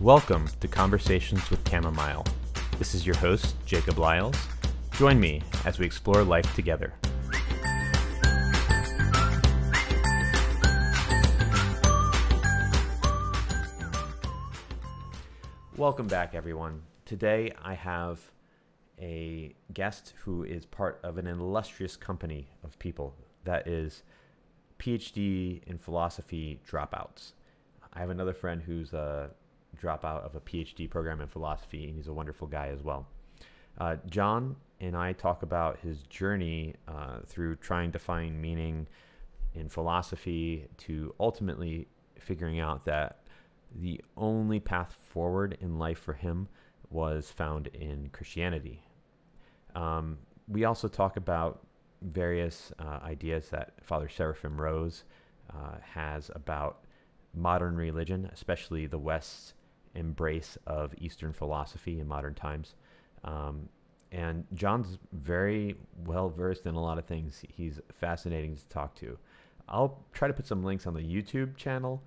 Welcome to Conversations with Chamomile. This is your host, Jacob Lyles. Join me as we explore life together. Welcome back, everyone. Today I have a guest who is part of an illustrious company of people that is PhD in philosophy dropouts. I have another friend who's a dropout of a PhD program in philosophy, and he's a wonderful guy as well. Uh, Jon and I talk about his journey uh, through trying to find meaning in philosophy to ultimately figuring out that the only path forward in life for him was found in Christianity. Um, we also talk about various uh, ideas that Father Seraphim Rose uh, has about modern religion, especially the West's embrace of Eastern philosophy in modern times. Um, and Jon's very well versed in a lot of things. He's fascinating to talk to. I'll try to put some links on the YouTube channel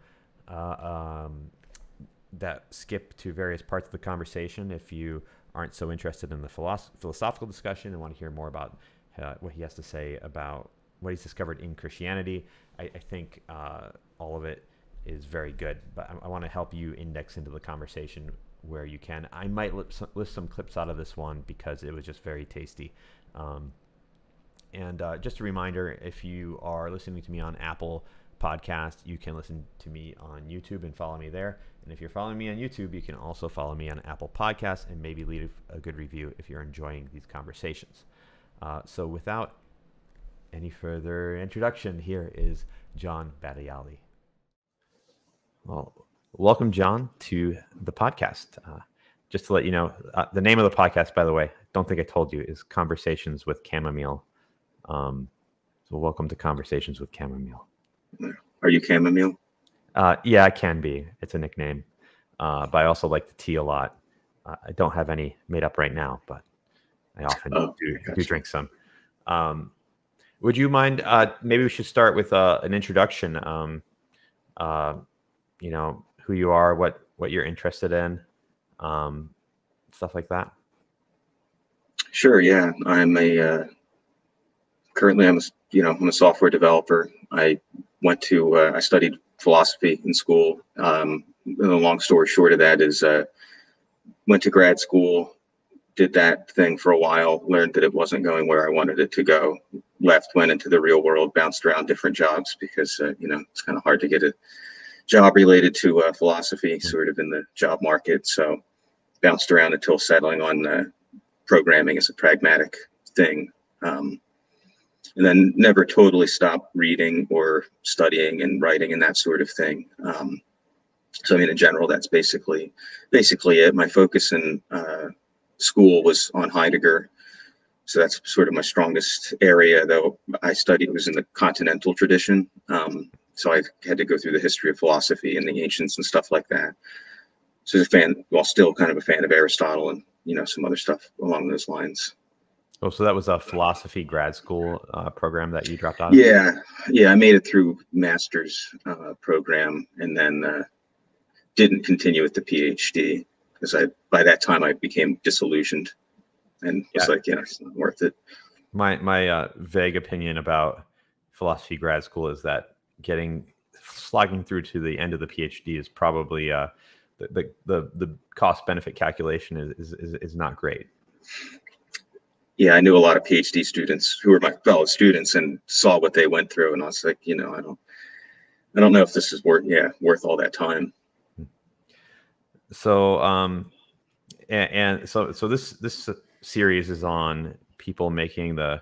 uh, um, that skip to various parts of the conversation if you aren't so interested in the philosoph- philosophical discussion and want to hear more about uh, what he has to say about what he's discovered in Christianity. I, I think uh, all of it is very good, but I, I want to help you index into the conversation where you can. I might list some, list some clips out of this one because it was just very tasty. Um, and uh, just a reminder if you are listening to me on Apple Podcast, you can listen to me on YouTube and follow me there. And if you're following me on YouTube, you can also follow me on Apple Podcasts and maybe leave a good review if you're enjoying these conversations. Uh, so, without any further introduction, here is Jon Badiali. Well, welcome, Jon, to the podcast. Uh, just to let you know, uh, the name of the podcast, by the way, don't think I told you, is Conversations with Chamomile. Um, so, welcome to Conversations with Chamomile. Are you chamomile? Uh, yeah, I can be. It's a nickname, uh, but I also like the tea a lot. Uh, I don't have any made up right now, but I often oh, do, do, drink some. Um, would you mind? Uh, maybe we should start with uh, an introduction. Um, uh, you know who you are, what what you're interested in, um, stuff like that. Sure. Yeah, I'm a uh, currently I'm a you know I'm a software developer. I went to uh, I studied philosophy in school. Um, the long story short of that is uh, went to grad school, did that thing for a while, learned that it wasn't going where I wanted it to go, left, went into the real world, bounced around different jobs because, uh, you know, it's kind of hard to get a job related to uh, philosophy sort of in the job market. So bounced around until settling on uh, programming as a pragmatic thing. Um, and then never totally stopped reading or studying and writing and that sort of thing. Um, so I mean, in general, that's basically basically it. My focus in uh, school was on Heidegger, so that's sort of my strongest area. Though I studied was in the continental tradition, um, so I had to go through the history of philosophy and the ancients and stuff like that. So a fan, well, still kind of a fan of Aristotle and you know some other stuff along those lines. Oh, so that was a philosophy grad school uh, program that you dropped out. Of? Yeah, yeah, I made it through master's uh, program and then uh, didn't continue with the PhD because I by that time I became disillusioned and was like, you know, it's not worth it. My my uh, vague opinion about philosophy grad school is that getting slogging through to the end of the PhD is probably uh, the, the the the cost benefit calculation is, is is not great. Yeah, I knew a lot of PhD students who were my fellow students and saw what they went through, and I was like, you know, I don't, I don't know if this is worth, yeah, worth all that time. So, um, and, and so so this this series is on people making the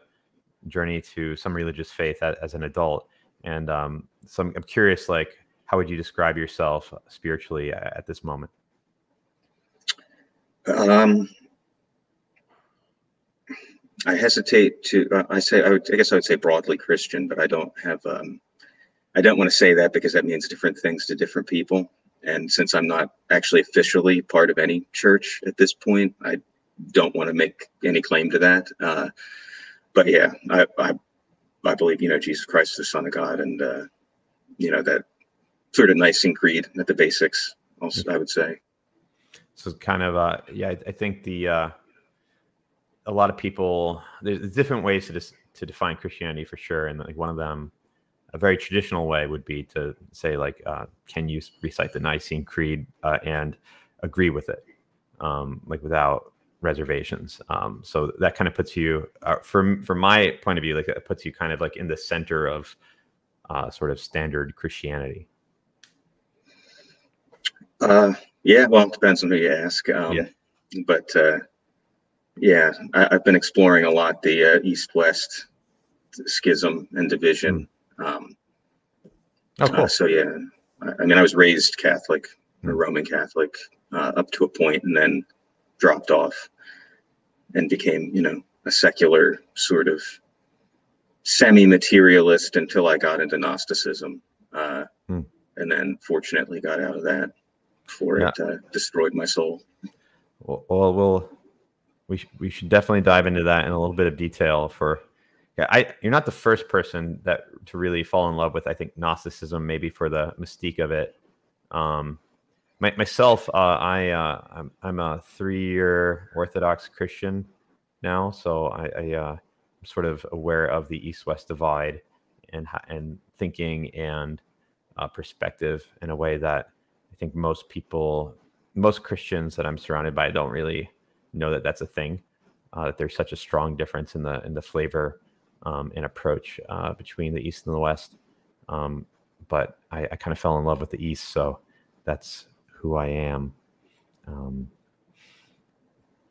journey to some religious faith as, as an adult, and um, so I'm, curious, like, how would you describe yourself spiritually at this moment? Um, I hesitate to. Uh, I say I, would, I guess I would say broadly Christian, but I don't have. Um, I don't want to say that because that means different things to different people. And since I'm not actually officially part of any church at this point, I don't want to make any claim to that. Uh, but yeah, I, I, I believe you know Jesus Christ is the Son of God, and uh, you know that sort of Nicene Creed at the basics. Also, I would say. so kind of uh, yeah, I, I think the uh, a lot of people there's different ways to dis- to define Christianity for sure, and like one of them, a very traditional way would be to say like, uh, can you recite the Nicene Creed uh, and agree with it, um, like without reservations. Um, so that kind of puts you, uh, from from my point of view, like it puts you kind of like in the center of uh, sort of standard Christianity. Uh, yeah, well, it depends on who you ask. Um, yeah. But uh, yeah, I, have been exploring a lot the uh, East-West schism and division. Mm. Um, oh, cool. Uh, so yeah, I, I, mean, I was raised Catholic, mm. Roman Catholic, uh, up to a point, and then dropped off and became, you know, a secular sort of semi-materialist until I got into Gnosticism, uh, mm. and then fortunately got out of that before yeah. it uh, destroyed my soul. Well, well, we'll we sh- we should definitely dive into that in a little bit of detail. For yeah, I you're not the first person that to really fall in love with. I think Gnosticism, maybe for the mystique of it. Um, my, myself, uh, I uh, I'm, I'm a three year Orthodox Christian now, so I, I uh, I'm sort of aware of the East West divide and and thinking and uh, perspective in a way that I think most people, most Christians that I'm surrounded by, don't really know that that's a thing. Uh, that there's such a strong difference in the in the flavor um, and approach uh, between the East and the West. Um, but I, I kind of fell in love with the East, so that's who I am. Um,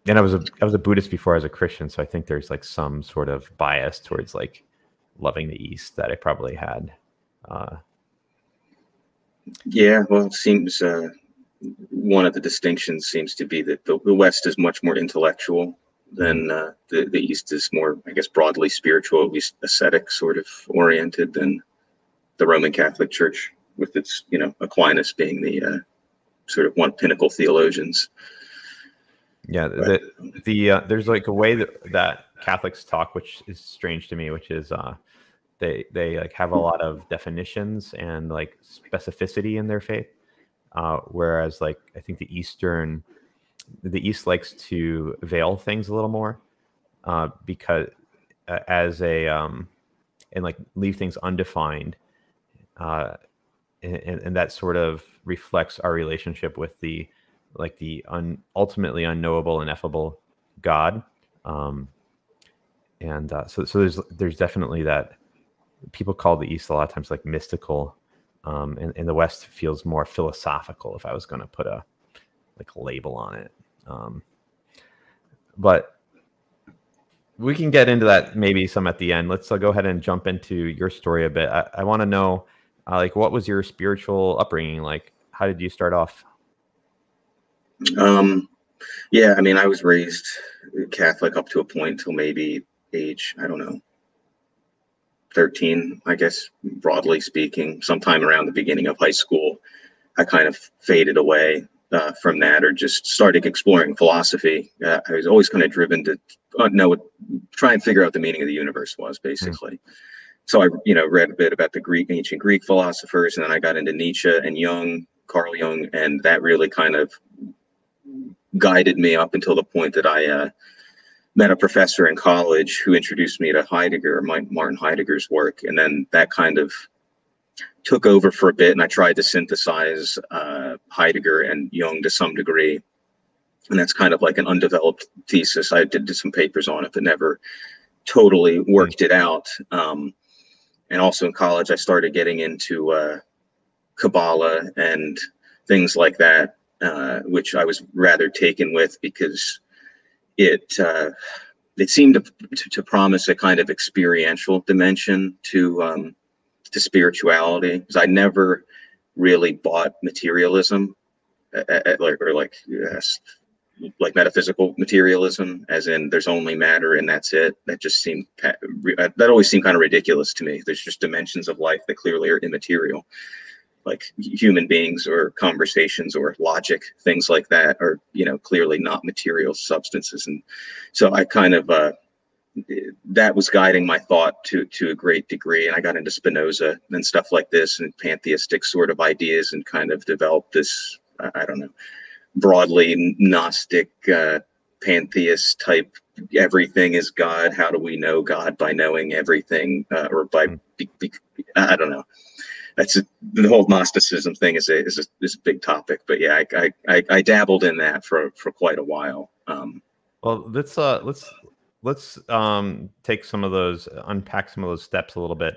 and I was a I was a Buddhist before I was a Christian, so I think there's like some sort of bias towards like loving the East that I probably had. Uh, yeah, well, it seems uh, one of the distinctions seems to be that the, the West is much more intellectual than uh, the, the East is more, I guess, broadly spiritual, at least ascetic sort of oriented than the Roman Catholic Church, with its, you know, Aquinas being the uh, sort of one pinnacle theologians. Yeah, the the uh, there's like a way that that Catholics talk, which is strange to me, which is uh, they they like have a lot of definitions and like specificity in their faith, uh, whereas like I think the Eastern, the East likes to veil things a little more, uh, because uh, as a um, and like leave things undefined, uh, and, and that sort of reflects our relationship with the like the un, ultimately unknowable, ineffable God. Um, and uh, so, so there's there's definitely that people call the East a lot of times like mystical, um, and, and the West feels more philosophical. If I was going to put a like label on it, um, but we can get into that maybe some at the end. Let's uh, go ahead and jump into your story a bit. I, I want to know, uh, like, what was your spiritual upbringing like? How did you start off? Um, yeah, I mean, I was raised Catholic up to a point till maybe age, I don't know, 13, I guess, broadly speaking. Sometime around the beginning of high school, I kind of faded away uh, from that or just started exploring philosophy. Uh, I was always kind of driven to uh, know, try and figure out the meaning of the universe was basically. Mm. So I, you know, read a bit about the Greek, ancient Greek philosophers, and then I got into Nietzsche and Jung, Carl Jung, and that really kind of guided me up until the point that I uh, met a professor in college who introduced me to Heidegger, Martin Heidegger's work, and then that kind of took over for a bit. And I tried to synthesize uh, Heidegger and Jung to some degree, and that's kind of like an undeveloped thesis. I did, did some papers on it, but never totally worked it out. Um, and also in college, I started getting into uh, Kabbalah and things like that uh, which I was rather taken with because it uh, it seemed to, to, to, promise a kind of experiential dimension to um, to spirituality. Because I never really bought materialism at, at, like or like yes, like metaphysical materialism as in there's only matter and that's it. That just seemed that always seemed kind of ridiculous to me. There's just dimensions of life that clearly are immaterial. Like human beings or conversations or logic things like that are you know clearly not material substances. And so i kind of uh that was guiding my thought to to a great degree. And i got into spinoza and stuff like this and pantheistic sort of ideas and kind of developed this i don't know broadly Gnostic, uh, pantheist type. Everything is God. How do we know God by knowing everything, uh, or by? Hmm. Be, be, I don't know. That's a, the whole Gnosticism thing is a, is a is a big topic. But yeah, I, I I dabbled in that for for quite a while. Um, well, let's uh let's let's um take some of those unpack some of those steps a little bit.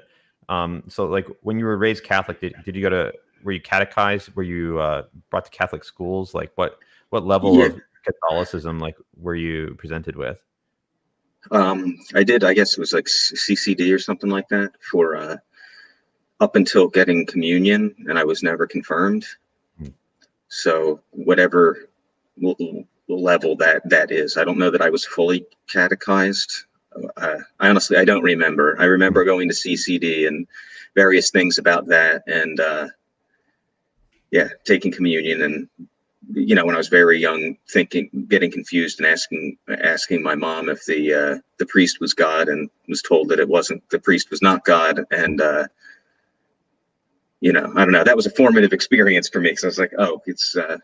Um, so like when you were raised Catholic, did, did you go to were you catechized? Were you uh, brought to Catholic schools? Like what what level yeah. of Catholicism like were you presented with? Um, I did. I guess it was like CCD or something like that for uh, up until getting communion, and I was never confirmed. Hmm. So whatever level that that is, I don't know that I was fully catechized. Uh, I honestly I don't remember. I remember going to CCD and various things about that, and uh, yeah, taking communion and you know when I was very young, thinking, getting confused and asking asking my mom if the uh, the priest was God, and was told that it wasn't. The priest was not God, and uh, you know I don't know. That was a formative experience for me because I was like, oh, it's uh,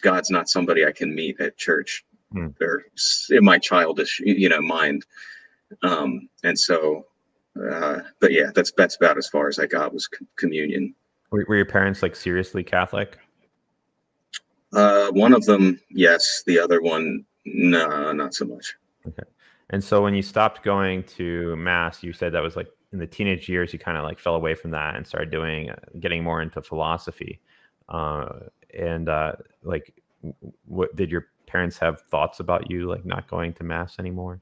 God's not somebody I can meet at church hmm. or in my childish you know mind. Um, and so, uh, but yeah, that's that's about as far as I got was communion. Were, were your parents like seriously Catholic? Uh, one of them, yes. The other one, no, not so much. Okay. And so when you stopped going to mass, you said that was like in the teenage years, you kind of like fell away from that and started doing, uh, getting more into philosophy. Uh, and uh, like, what did your parents have thoughts about you like not going to mass anymore?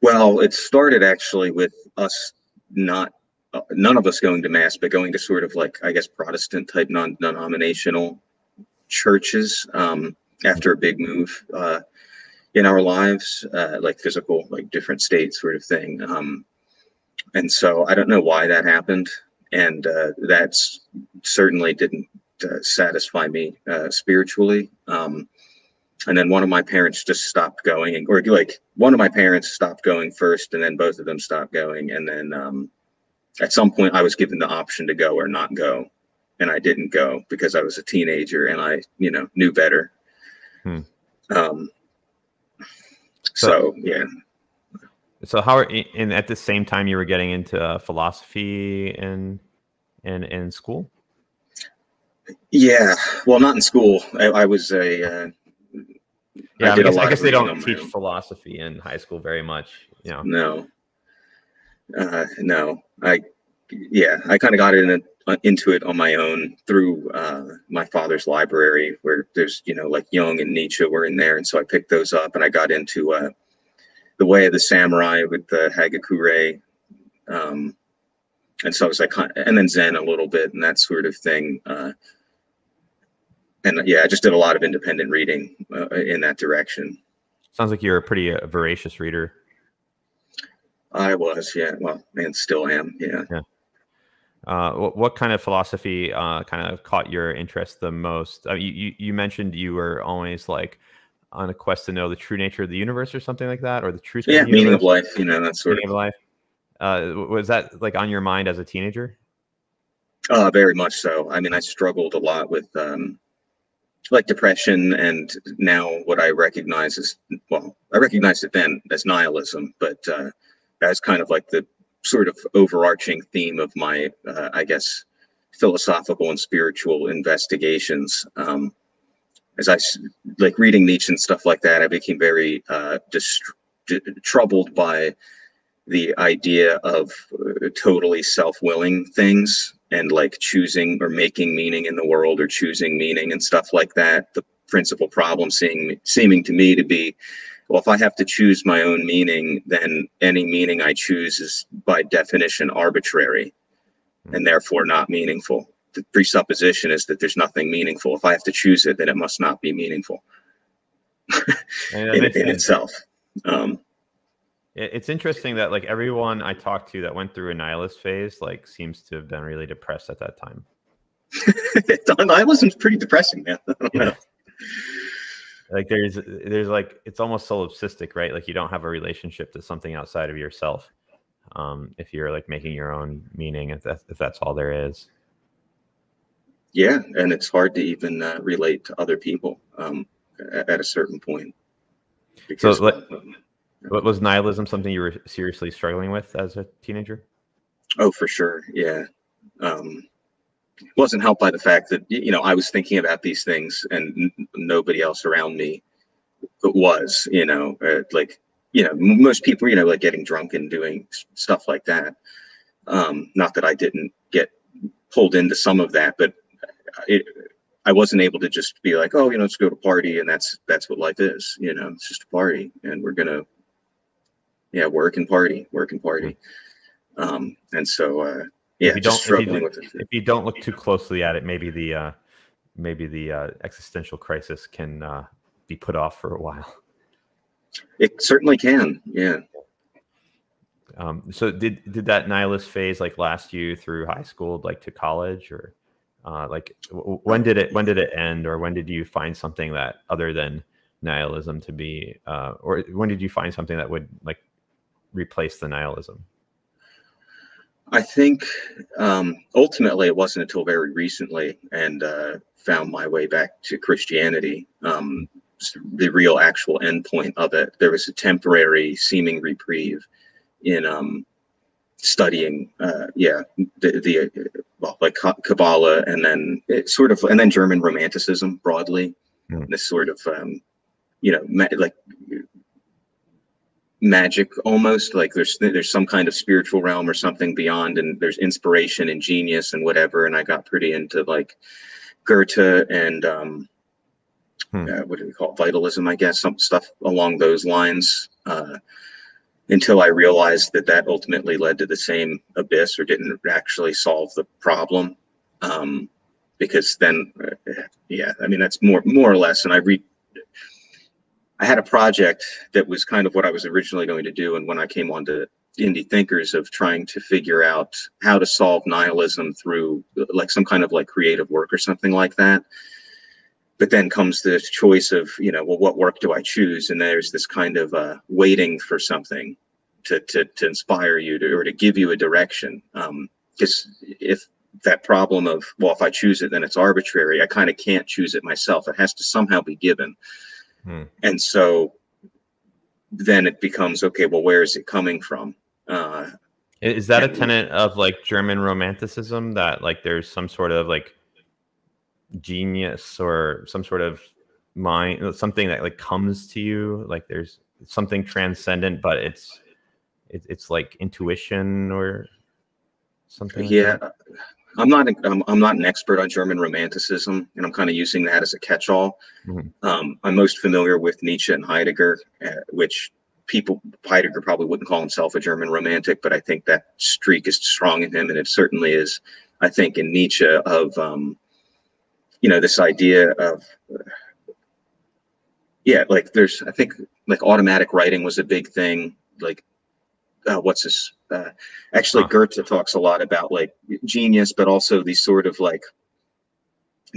Well, it started actually with us not none of us going to mass, but going to sort of like I guess Protestant type non-denominational churches um, after a big move uh, in our lives, uh, like physical, like different states sort of thing. Um, and so I don't know why that happened, and uh, that's certainly didn't uh, satisfy me uh, spiritually. Um, and then one of my parents just stopped going, or like one of my parents stopped going first, and then both of them stopped going, and then um, at some point I was given the option to go or not go, and I didn't go because I was a teenager and I, you know, knew better. Hmm. Um, so, so, yeah. So how are and at the same time you were getting into uh, philosophy and, and, in school? Yeah, well, not in school. I, I was a. Uh, yeah, I, I guess, I guess they don't teach philosophy in high school very much. You know. No. Uh, no, I, yeah, I kind of got in uh, into it on my own through uh, my father's library, where there's you know like Jung and Nietzsche were in there, and so I picked those up, and I got into uh, the Way of the Samurai with the Hagakure, um, and so I was like, and then Zen a little bit and that sort of thing. Uh, and yeah, I just did a lot of independent reading uh, in that direction. Sounds like you're a pretty uh, voracious reader. I was, yeah. Well, and still am, yeah. Yeah. Uh, what, what, kind of philosophy uh, kind of caught your interest the most? Uh, you, you, you mentioned you were always like on a quest to know the true nature of the universe or something like that, or the truth. Yeah, of the meaning of life. You know, that sort meaning of, of life. Uh, was that like on your mind as a teenager? Uh, very much so. I mean, I struggled a lot with um, like depression, and now what I recognize is well, I recognized it then as nihilism, but uh, as kind of like the sort of overarching theme of my, uh, I guess, philosophical and spiritual investigations. Um, as I like reading Nietzsche and stuff like that, I became very uh, troubled by the idea of uh, totally self-willing things and like choosing or making meaning in the world or choosing meaning and stuff like that. The principal problem seeming seeming to me to be well, if I have to choose my own meaning, then any meaning I choose is by definition arbitrary and therefore not meaningful. The presupposition is that there's nothing meaningful. If I have to choose it, then it must not be meaningful in, in itself. Um, it's interesting that like everyone I talked to that went through a nihilist phase like seems to have been really depressed at that time. Nihilism's pretty depressing, man. Yeah like there's there's like it's almost solipsistic right like you don't have a relationship to something outside of yourself um if you're like making your own meaning if that's if that's all there is yeah, and it's hard to even uh, relate to other people um, at a certain point. Because, so, like, what was nihilism something you were seriously struggling with as a teenager? Oh, for sure. Yeah. Um, wasn't helped by the fact that you know I was thinking about these things and n- nobody else around me was. You know, uh, like you know most people you know like getting drunk and doing stuff like that. Um, not that I didn't get pulled into some of that, but it, I wasn't able to just be like, oh, you know, let's go to party and that's that's what life is. You know, it's just a party and we're gonna yeah work and party, work and party. Um, and so uh, yeah, if you don't if you, if you, don't look too closely at it, maybe the uh, maybe the uh, existential crisis can uh, be put off for a while. It certainly can. Yeah. Um, so did did that nihilist phase like last you through high school, like to college, or uh, like w- when did it when did it end, or when did you find something that other than nihilism to be, uh, or when did you find something that would like replace the nihilism? I think um, ultimately it wasn't until very recently and uh, found my way back to Christianity. Um, the real actual endpoint of it. There was a temporary seeming reprieve in um, studying, uh, yeah, the, the well, like Kabbalah and then it sort of, and then German Romanticism broadly. Mm. This sort of, um, you know, like magic almost like there's there's some kind of spiritual realm or something beyond and there's inspiration and genius and whatever and i got pretty into like goethe and um hmm. uh, what do we call it vitalism i guess some stuff along those lines uh until i realized that that ultimately led to the same abyss or didn't actually solve the problem um because then uh, yeah i mean that's more more or less and i read I had a project that was kind of what I was originally going to do. And when I came on to indie thinkers of trying to figure out how to solve nihilism through like some kind of like creative work or something like that. But then comes the choice of, you know, well, what work do I choose? And there's this kind of uh, waiting for something to, to, to inspire you to, or to give you a direction. Because um, if that problem of, well, if I choose it, then it's arbitrary, I kind of can't choose it myself. It has to somehow be given. Hmm. And so then it becomes okay, well, where is it coming from? Uh, is that a tenet of like German romanticism that like there's some sort of like genius or some sort of mind, something that like comes to you? Like there's something transcendent, but it's it, it's like intuition or something. Yeah, like I'm not I'm, I'm not an expert on German Romanticism, and I'm kind of using that as a catch-all. Mm-hmm. Um, I'm most familiar with Nietzsche and Heidegger, uh, which people Heidegger probably wouldn't call himself a German Romantic, but I think that streak is strong in him, and it certainly is. I think in Nietzsche of um, you know this idea of uh, yeah, like there's I think like automatic writing was a big thing, like uh, what's this? Uh, actually, huh. Goethe talks a lot about like genius, but also these sort of like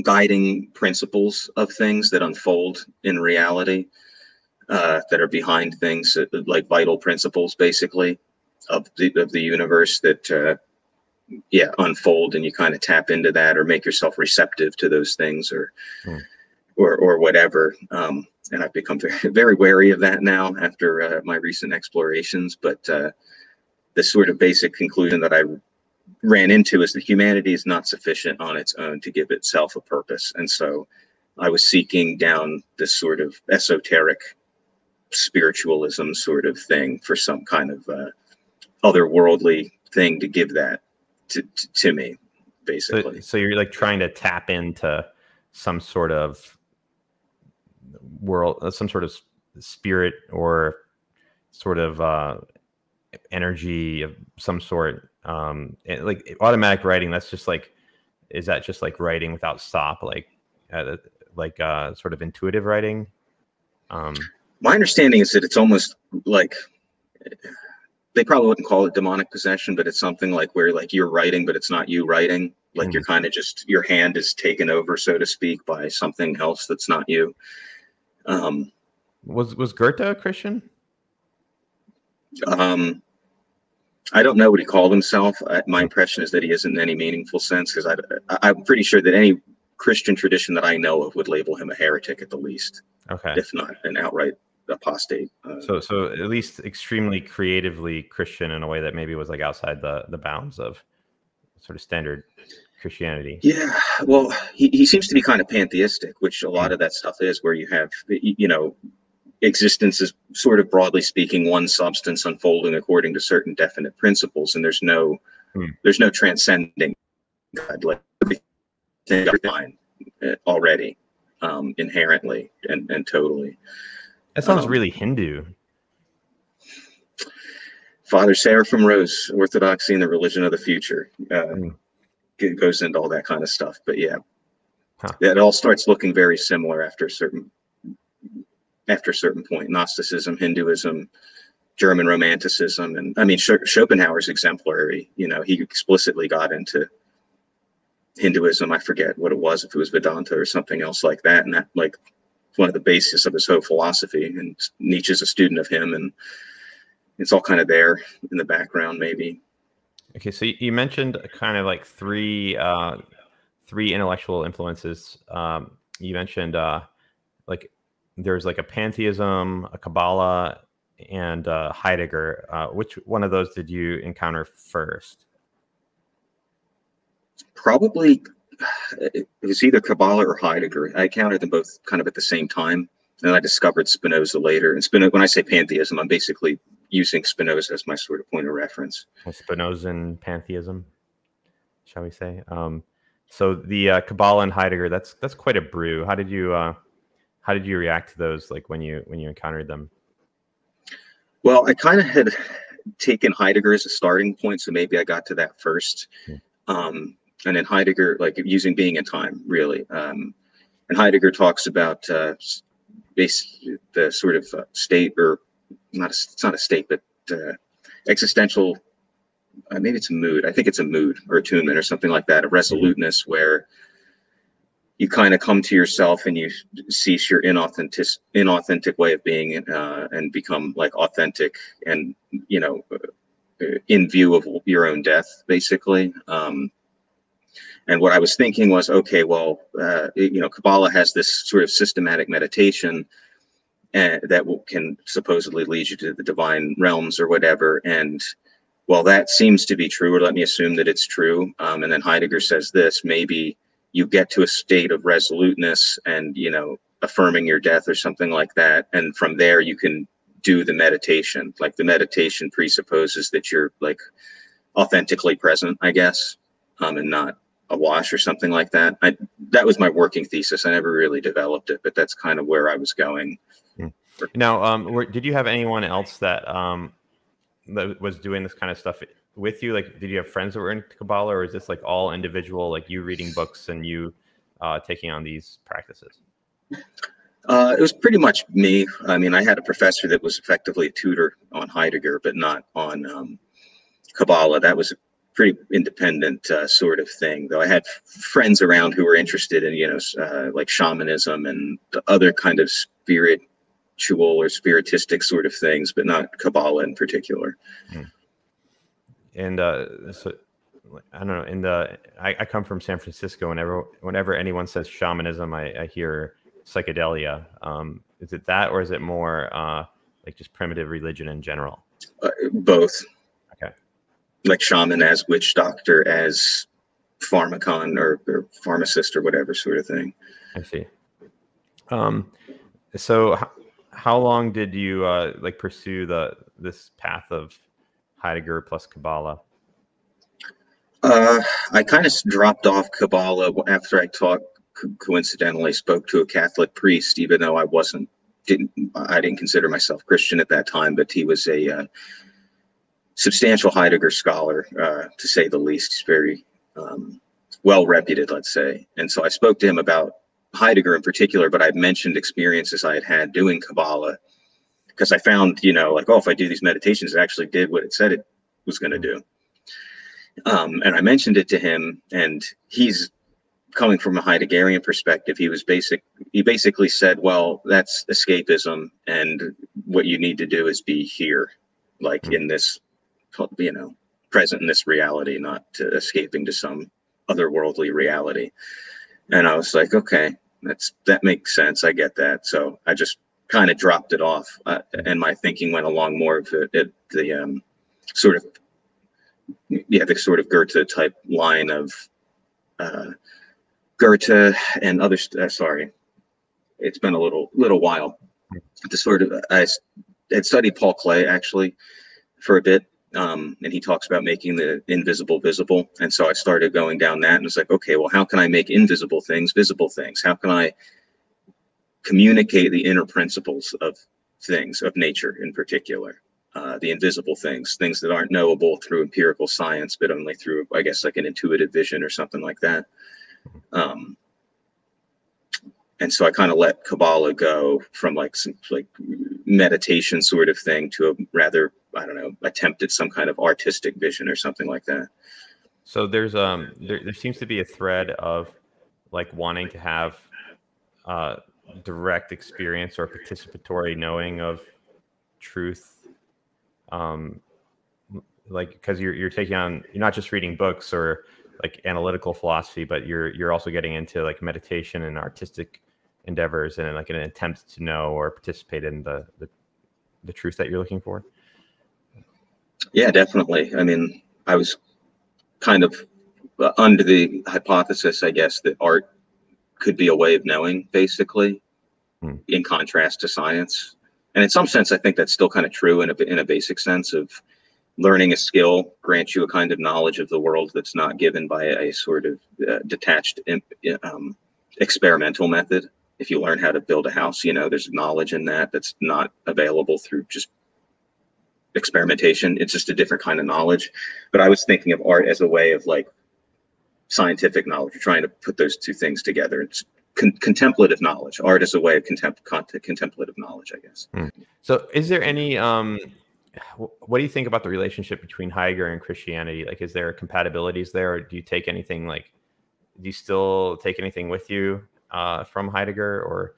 guiding principles of things that unfold in reality, uh, that are behind things, uh, like vital principles, basically, of the of the universe that. Uh, yeah, unfold and you kind of tap into that or make yourself receptive to those things or hmm. or or whatever. Um, and I've become very, very wary of that now after uh, my recent explorations. But uh, the sort of basic conclusion that I ran into is that humanity is not sufficient on its own to give itself a purpose, and so I was seeking down this sort of esoteric spiritualism sort of thing for some kind of uh, otherworldly thing to give that to, to, to me, basically. So, so you're like trying to tap into some sort of world, uh, some sort of spirit or sort of uh, energy of some sort. Um, like automatic writing, that's just like, is that just like writing without stop, like, uh, like uh, sort of intuitive writing? Um, My understanding is that it's almost like they probably wouldn't call it demonic possession, but it's something like where like you're writing, but it's not you writing. Like mm-hmm. you're kind of just your hand is taken over, so to speak, by something else that's not you. Um, was was Goethe a Christian? Um, I don't know what he called himself. I, my impression is that he isn't in any meaningful sense because I, I'm pretty sure that any Christian tradition that I know of would label him a heretic at the least, Okay. if not an outright apostate. Uh, So so at least extremely creatively Christian in a way that maybe was like outside the the bounds of sort of standard Christianity. Yeah, well, he, he seems to be kind of pantheistic, which a lot of that stuff is, where you have, you know, existence is sort of broadly speaking one substance unfolding according to certain definite principles, and there's no, Hmm. there's no transcending God, like everything uh, already, um, inherently and, and totally. That sounds Um, really Hindu. Father Seraphim Rose, Orthodoxy and the Religion of the Future. Uh, Hmm. It goes into all that kind of stuff. But yeah, Huh. it all starts looking very similar after a certain after a certain point. Gnosticism, Hinduism, German Romanticism, and I mean Sch- Schopenhauer's exemplary. You know, he explicitly got into Hinduism. I forget what it was, if it was Vedanta or something else like that, and that like one of the basis of his whole philosophy. And Nietzsche's a student of him, and it's all kind of there in the background, maybe. Okay, so you- mentioned kind of like three uh, three intellectual influences. Um, you mentioned uh, like there's like a pantheism, a Kabbalah, and uh, Heidegger. Uh, which one of those did you encounter first? Probably it was either Kabbalah or Heidegger. I encountered them both kind of at the same time, and I discovered Spinoza later. And Spinoza, when I say pantheism, I'm basically using Spinoza as my sort of point of reference. Spinozan pantheism, shall we say? Um, so the uh, Kabbalah and Heidegger. That's that's quite a brew. How did you uh, how did you react to those? Like when you when you encountered them? Well, I kind of had taken Heidegger as a starting point, so maybe I got to that first. Hmm. Um, and then Heidegger, like using Being and Time, really. Um, and Heidegger talks about uh, base, the sort of uh, state, or not, a, it's not a state, but uh, existential. Uh, maybe it's a mood. I think it's a mood or attunement or something like that. A resoluteness where you kind of come to yourself and you cease your inauthentic inauthentic way of being uh, and become like authentic and you know uh, in view of your own death basically um, and what i was thinking was okay well uh, you know kabbalah has this sort of systematic meditation that can supposedly lead you to the divine realms or whatever. And well that seems to be true or let me assume that it's true um, and then heidegger says this maybe you get to a state of resoluteness and you know affirming your death or something like that. And from there you can do the meditation. Like the meditation presupposes that you're like authentically present i guess um and not a wash or something like that. I that was my working thesis. I never really developed it but that's kind of where i was going Now, um, were, did you have anyone else that um, that was doing this kind of stuff with you? Like, did you have friends that were in Kabbalah, or is this like all individual, like you reading books and you uh, taking on these practices? Uh, it was pretty much me. I mean, I had a professor that was effectively a tutor on Heidegger, but not on um, Kabbalah. That was a pretty independent uh, sort of thing. Though I had friends around who were interested in, you know, uh, like shamanism and the other kind of spiritual or spiritistic sort of things, but not Kabbalah in particular. And uh, so, I don't know. In the I, I come from San Francisco. Whenever whenever anyone says shamanism, I, I hear psychedelia. Um, is it that, or is it more uh, like just primitive religion in general? Uh, both. Okay. Like shaman as witch doctor as pharmacon or, or pharmacist or whatever sort of thing. I see. Um, so how long did you uh, like pursue the this path of Heidegger plus Kabbalah? Uh, I kind of dropped off Kabbalah after I taught. co- Coincidentally, spoke to a Catholic priest, even though I wasn't didn't I didn't consider myself Christian at that time, but he was a uh, substantial Heidegger scholar, uh, to say the least. He's very um, well reputed, let's say. And so I spoke to him about Heidegger in particular, but I mentioned experiences I had had doing Kabbalah because I found, you know, like, oh, if I do these meditations, it actually did what it said it was going to do. Um, and I mentioned it to him, and he's coming from a Heideggerian perspective. He was basic. He basically said, "Well, that's escapism, and what you need to do is be here, like Hmm. in this, you know, present in this reality, not to escaping to some otherworldly reality." And I was like, okay, that's that makes sense. I get that. So I just kind of dropped it off, uh, and my thinking went along more of it, it the um, sort of yeah, the sort of Goethe type line of uh, Goethe and other. Uh, sorry, it's been a little little while. The sort of I had studied Paul Klee actually for a bit, um, and he talks about making the invisible visible. And so I started going down that, and it's like, okay, well, how can I make invisible things visible things? How can I communicate the inner principles of things of nature in particular? Uh, the invisible things, things that aren't knowable through empirical science, but only through, I guess, like an intuitive vision or something like that. Um, and so I kind of let Kabbalah go from like some like meditation sort of thing to a rather, I don't know, attempt at some kind of artistic vision or something like that. So there's um there, there seems to be a thread of like wanting to have uh direct experience or participatory knowing of truth um, like because you're you're taking on you're not just reading books or like analytical philosophy, but you're you're also getting into like meditation and artistic endeavors and like an attempt to know or participate in the the, the truth that you're looking for. Yeah, definitely. I mean, I was kind of uh, under the hypothesis, I guess, that art could be a way of knowing, basically, hmm. in contrast to science and in some sense, I think that's still kind of true in a in a basic sense of learning a skill grants you a kind of knowledge of the world that's not given by a sort of uh, detached um, experimental method. If you learn how to build a house, you know there's knowledge in that that's not available through just experimentation. It's just a different kind of knowledge. But I was thinking of art as a way of like scientific knowledge. You're trying to put those two things together. It's con- contemplative knowledge. Art is a way of contem- contemplative knowledge, I guess. Hmm. So, is there any? Um, what do you think about the relationship between Heidegger and Christianity? Like, is there compatibilities there, or do you take anything like? Do you still take anything with you uh, from Heidegger, or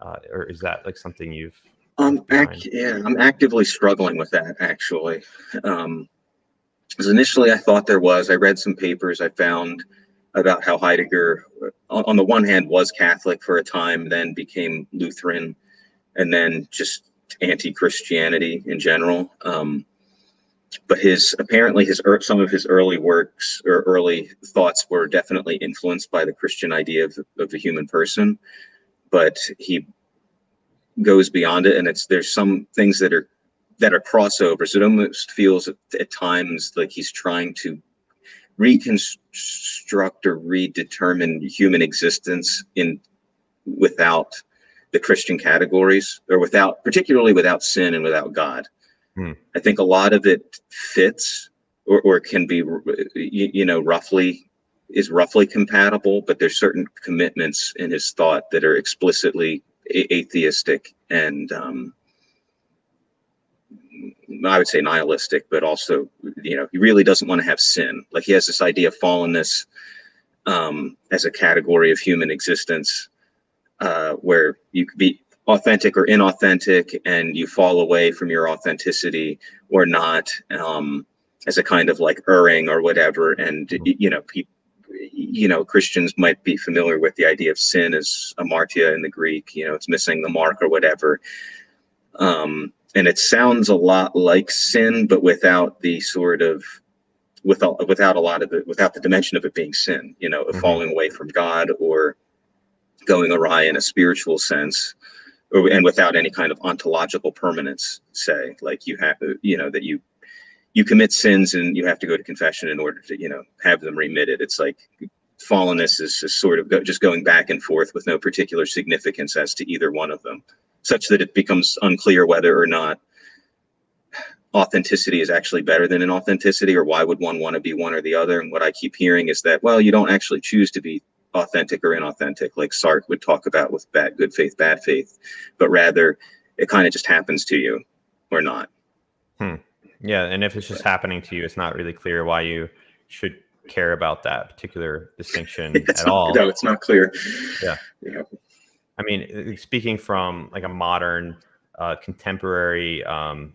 uh, or is that like something you've? Um, ac- yeah, I'm actively struggling with that actually. Um, because initially I thought there was. I read some papers. I found about how Heidegger, on, on the one hand, was Catholic for a time, then became Lutheran, and then just anti-Christianity in general. Um, but his apparently his some of his early works or early thoughts were definitely influenced by the Christian idea of, of the human person, but he goes beyond it, and it's there's some things that are that are crossovers. It almost feels at, at times like he's trying to reconstruct or redetermine human existence in without the Christian categories or without particularly without sin and without God. Hmm. I think a lot of it fits or, or can be you, you know roughly is roughly compatible, but there's certain commitments in his thought that are explicitly atheistic and um, I would say nihilistic, but also, you know, he really doesn't want to have sin. Like he has this idea of fallenness um, as a category of human existence, uh, where you could be authentic or inauthentic, and you fall away from your authenticity or not, um, as a kind of like erring or whatever. And mm-hmm. you know, people you know, Christians might be familiar with the idea of sin as amartia in the Greek, you know, it's missing the mark or whatever. Um, and it sounds a lot like sin, but without the sort of without without a lot of it, without the dimension of it being sin, you know, mm-hmm. falling away from God or going awry in a spiritual sense, Oh, and without any kind of ontological permanence. Say, like you have, you know, that you you commit sins and you have to go to confession in order to, you know, have them remitted. It's like fallenness is just sort of go, just going back and forth with no particular significance as to either one of them such that it becomes unclear whether or not authenticity is actually better than inauthenticity or why would one want to be one or the other and what i keep hearing is that well you don't actually choose to be authentic or inauthentic like sartre would talk about with bad good faith bad faith but rather it kind of just happens to you or not. Hmm. yeah and if it's just happening to you it's not really clear why you should care about that particular distinction at not, all. no it's not clear. Yeah, yeah. I mean, speaking from like a modern, uh, contemporary um,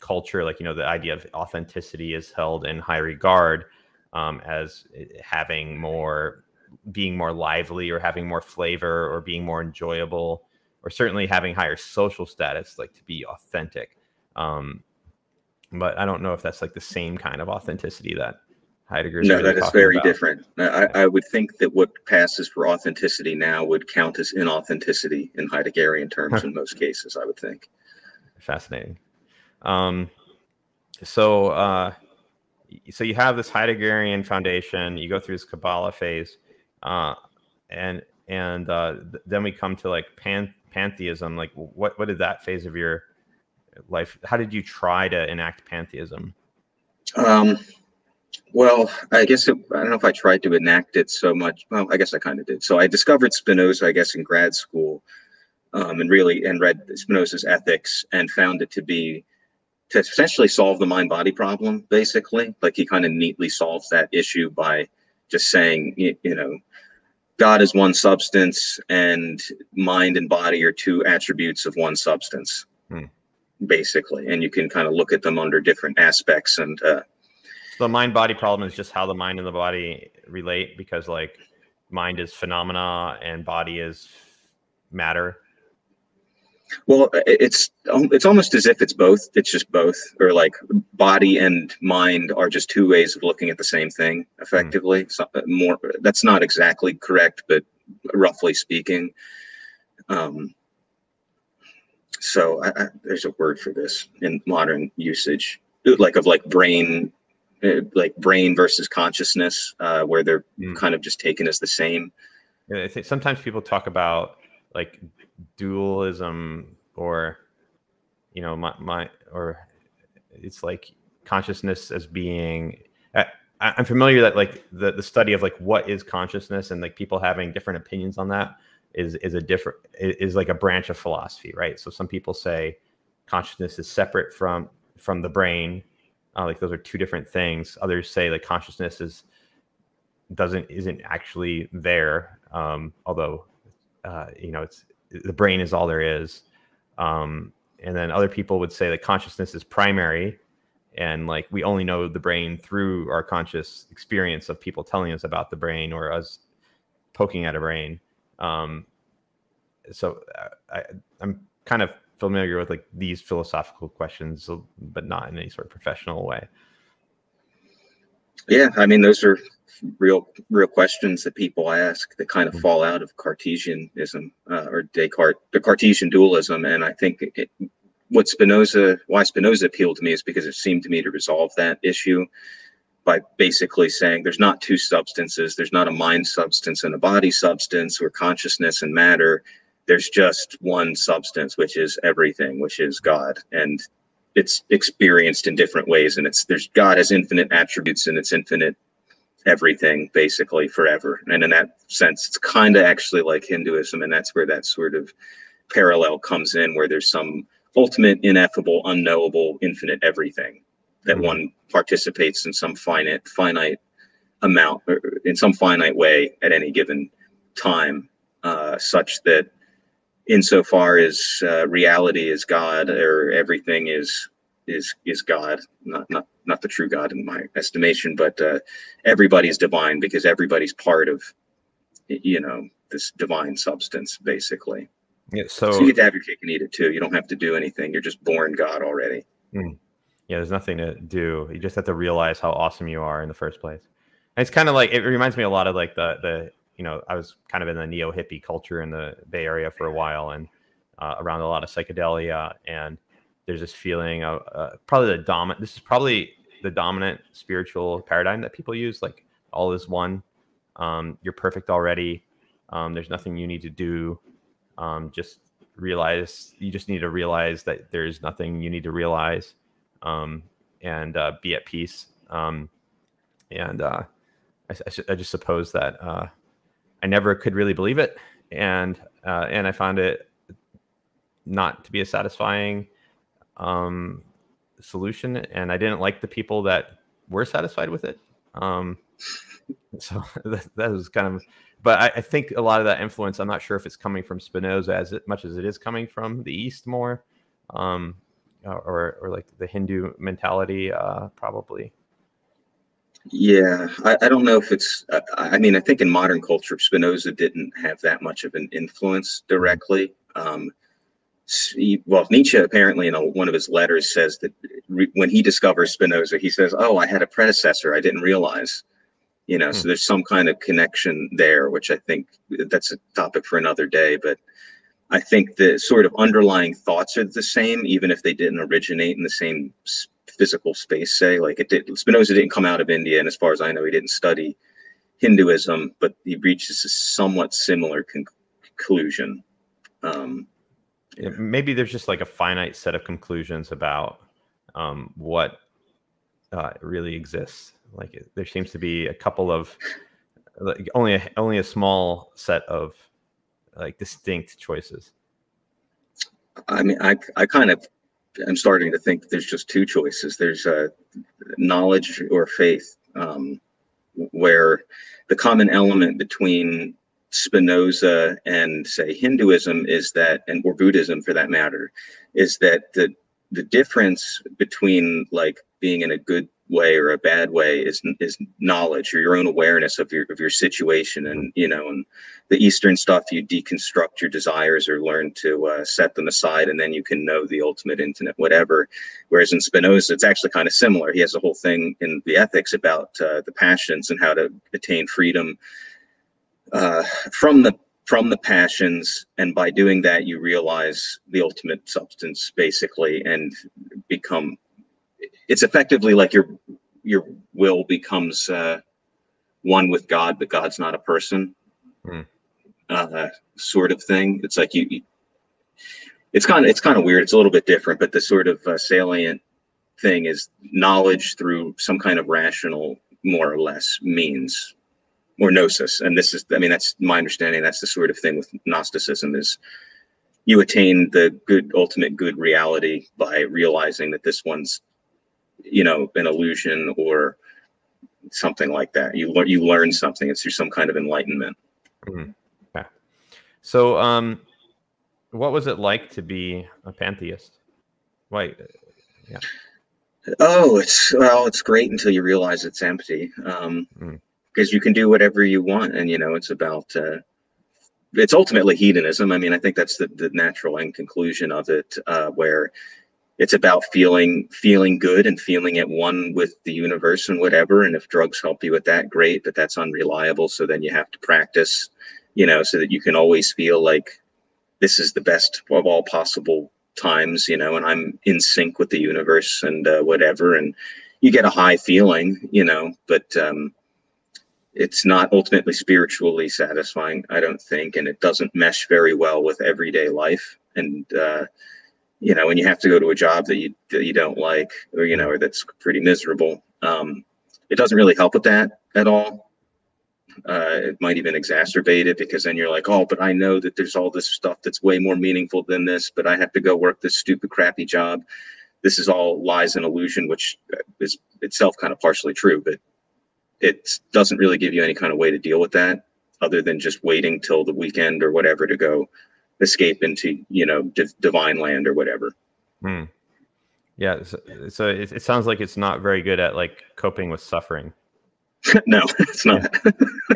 culture, like you know, the idea of authenticity is held in high regard um, as having more being more lively or having more flavor or being more enjoyable or certainly having higher social status, like to be authentic. Um, but I don't know if that's like the same kind of authenticity that Heidegger's. No, really that is very about. different. I, I would think that what passes for authenticity now would count as inauthenticity in Heideggerian terms in most cases, I would think. Fascinating. Um, so, uh, so you have this Heideggerian foundation. You go through this Kabbalah phase, uh, and and uh, th- then we come to like pan- pantheism. Like, what what did that phase of your life? How did you try to enact pantheism? Um, well, I guess it, I don't know if I tried to enact it so much. Well, I guess I kind of did. So I discovered Spinoza, I guess, in grad school, um, and really and read Spinoza's Ethics and found it to be to essentially solve the mind-body problem. Basically, like he kind of neatly solves that issue by just saying, you, you know, God is one substance, and mind and body are two attributes of one substance. Hmm. Basically, and you can kind of look at them under different aspects and. Uh, So the mind body problem is just how the mind and the body relate because like mind is phenomena and body is matter. Well, it's it's almost as if it's both. It's just both, or like body and mind are just two ways of looking at the same thing. Effectively, so, uh, more that's not exactly correct, but roughly speaking. Um, so I, I, there's a word for this in modern usage, like of like brain, uh, like brain versus consciousness, uh, where they're Mm. kind of just taken as the same. Yeah, I think sometimes people talk about like dualism or you know my, my or it's like consciousness as being I, i'm familiar that like the, the study of like what is consciousness and like people having different opinions on that is is a different is like a branch of philosophy right? So some people say consciousness is separate from from the brain uh, like those are two different things. Others say like consciousness is doesn't isn't actually there um although uh you know it's the brain is all there is. Um and then other people would say that consciousness is primary and like we only know the brain through our conscious experience of people telling us about the brain or us poking at a brain. Um so uh, I, i'm kind of familiar with like these philosophical questions but not in any sort of professional way Yeah, I mean those are real real questions that people ask that kind of Mhm. fall out of Cartesianism uh, or Descartes, the Cartesian dualism, and I think it, what Spinoza, why Spinoza appealed to me is because it seemed to me to resolve that issue by basically saying there's not two substances, there's not a mind substance and a body substance or consciousness and matter. There's just one substance, which is everything, which is God, and it's experienced in different ways and it's there's god has infinite attributes and it's infinite everything basically forever and in that sense it's kind of actually like hinduism and that's where that sort of parallel comes in where there's some ultimate ineffable unknowable infinite everything that Mhm. one participates in some finite finite amount or in some finite way at any given time uh, such that insofar as uh, reality is God or everything is is is God, not not not the true God in my estimation, but uh, everybody's divine because everybody's part of you know this divine substance basically. yeah So, so you get to have your cake and eat it too. You don't have to do anything. You're just born God already. yeah there's nothing to do you just have to realize how awesome you are in the first place and it's kind of like it reminds me a lot of like the the you know i was kind of in the neo hippie culture in the bay area for a while and uh, around a lot of psychedelia and there's this feeling of uh, probably the dominant this is probably the dominant spiritual paradigm that people use like all is one um, you're perfect already um, there's nothing you need to do um, just realize you just need to realize that there's nothing you need to realize um, and uh, be at peace. Um, and uh, I, I, I, just suppose that uh, I never could really believe it, and uh, and I found it not to be a satisfying um, solution, and I didn't like the people that were satisfied with it. Um, so that, that was kind of, but I, I, think a lot of that influence. I'm not sure if it's coming from Spinoza as much as it is coming from the East more. Um, or or like the Hindu mentality, uh, probably. Yeah, I, I don't know if it's. Uh, I mean, I think in modern culture, Spinoza didn't have that much of an influence directly. Um, well, Nietzsche apparently in a, one of his letters says that re, when he discovers Spinoza, he says, "Oh, I had a predecessor. I didn't realize." You know, hmm. so there's some kind of connection there, which I think that's a topic for another day. But I think the sort of underlying thoughts are the same, even if they didn't originate in the same physical space. Say, like it did. Spinoza didn't come out of India, and as far as I know, he didn't study Hinduism, but he reaches a somewhat similar con- conclusion. Um, yeah. Maybe there's just like a finite set of conclusions about um, what uh, really exists. Like it, there seems to be a couple of like only a, only a small set of like distinct choices. I mean, I I kind of I'm starting to think there's just two choices. There's uh, knowledge or faith, um, where the common element between Spinoza and say Hinduism is that, and or Buddhism for that matter, is that the the difference between like being in a good way or a bad way is is knowledge or your own awareness of your of your situation and you know and the eastern stuff you deconstruct your desires or learn to uh, set them aside and then you can know the ultimate infinite whatever. Whereas in spinoza it's actually kind of similar. He has a whole thing in the ethics about uh, the passions and how to attain freedom uh, from the from the passions. And by doing that you realize the ultimate substance basically and become it's effectively like your your will becomes uh, one with god but god's not a person mm. uh, sort of thing it's like you, you it's kind of it's kind of weird it's a little bit different but the sort of uh, salient thing is knowledge through some kind of rational more or less means or gnosis. And this is, I mean, that's my understanding. That's the sort of thing with Gnosticism is you attain the good, ultimate good reality by realizing that this one's, you know, an illusion or something like that. You learn, you learn something. It's through some kind of enlightenment. Mm-hmm. Okay. So, um, what was it like to be a pantheist? Why? Yeah. Oh, it's well, it's great until you realize it's empty. Um, mm because you can do whatever you want and you know it's about uh, it's ultimately hedonism i mean i think that's the, the natural end conclusion of it uh, where it's about feeling feeling good and feeling at one with the universe and whatever. And if drugs help you with that great but that's unreliable. So then you have to practice you know so that you can always feel like this is the best of all possible times you know and i'm in sync with the universe and uh, whatever. And you get a high feeling you know but um it's not ultimately spiritually satisfying, I don't think, and it doesn't mesh very well with everyday life. And uh, you know, when you have to go to a job that you that you don't like, or you know, or that's pretty miserable, um, it doesn't really help with that at all. Uh, it might even exacerbate it because then you're like, oh, but I know that there's all this stuff that's way more meaningful than this, but I have to go work this stupid, crappy job. This is all lies and illusion, which is itself kind of partially true, but it doesn't really give you any kind of way to deal with that other than just waiting till the weekend or whatever to go escape into you know divine land or whatever. Hmm. yeah so, so it, it, sounds like it's not very good at like coping with suffering. No it's not.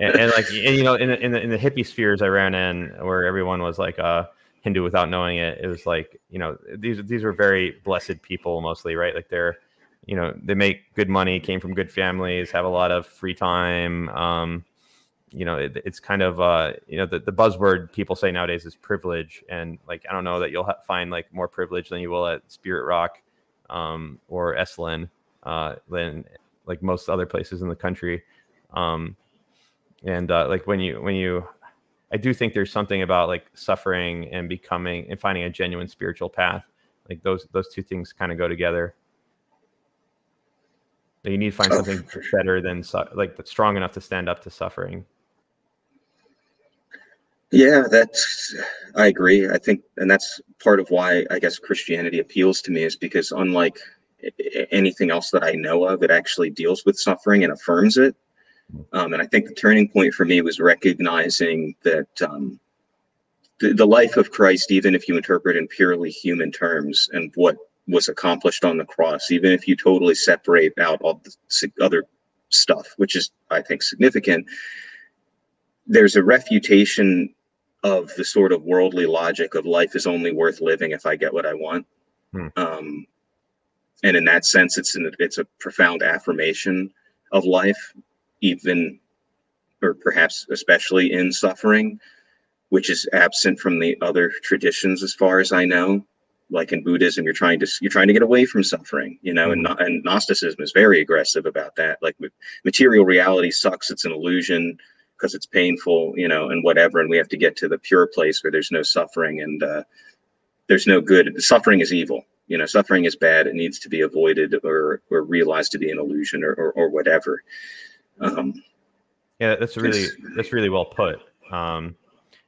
And, and, like and, you know in the, in the in the hippie spheres i ran in where everyone was like uh hindu without knowing it it was like you know these these were very blessed people mostly right? Like they're you know they make good money came from good families have a lot of free time um, you know it, it's kind of uh, you know the, the buzzword people say nowadays is privilege. And like i don't know that you'll find like more privilege than you will at spirit rock um, or Esalen uh, than like most other places in the country. Um, and uh, like when you when you i do think there's something about like suffering and becoming and finding a genuine spiritual path. Like those those two things kind of go together. You need to find something better than like strong enough to stand up to suffering. Yeah, that's I agree. I think, and that's part of why I guess Christianity appeals to me is because unlike anything else that I know of, it actually deals with suffering and affirms it. Um, and I think the turning point for me was recognizing that um, the, the life of Christ, even if you interpret in purely human terms, and what was accomplished on the cross, even if you totally separate out all the other stuff, which is, I think, significant. There's a refutation of the sort of worldly logic of life is only worth living if I get what I want. Hmm. Um, and in that sense, it's an, it's a profound affirmation of life, even or perhaps especially in suffering, which is absent from the other traditions, as far as I know like in Buddhism, you're trying to you're trying to get away from suffering, you know, and and Gnosticism is very aggressive about that. Like material reality sucks; it's an illusion because it's painful, you know, and whatever. And we have to get to the pure place where there's no suffering and uh, there's no good. Suffering is evil. You know, suffering is bad. It needs to be avoided or or realized to be an illusion or or, or whatever. Um, yeah, that's really that's really well put. Um,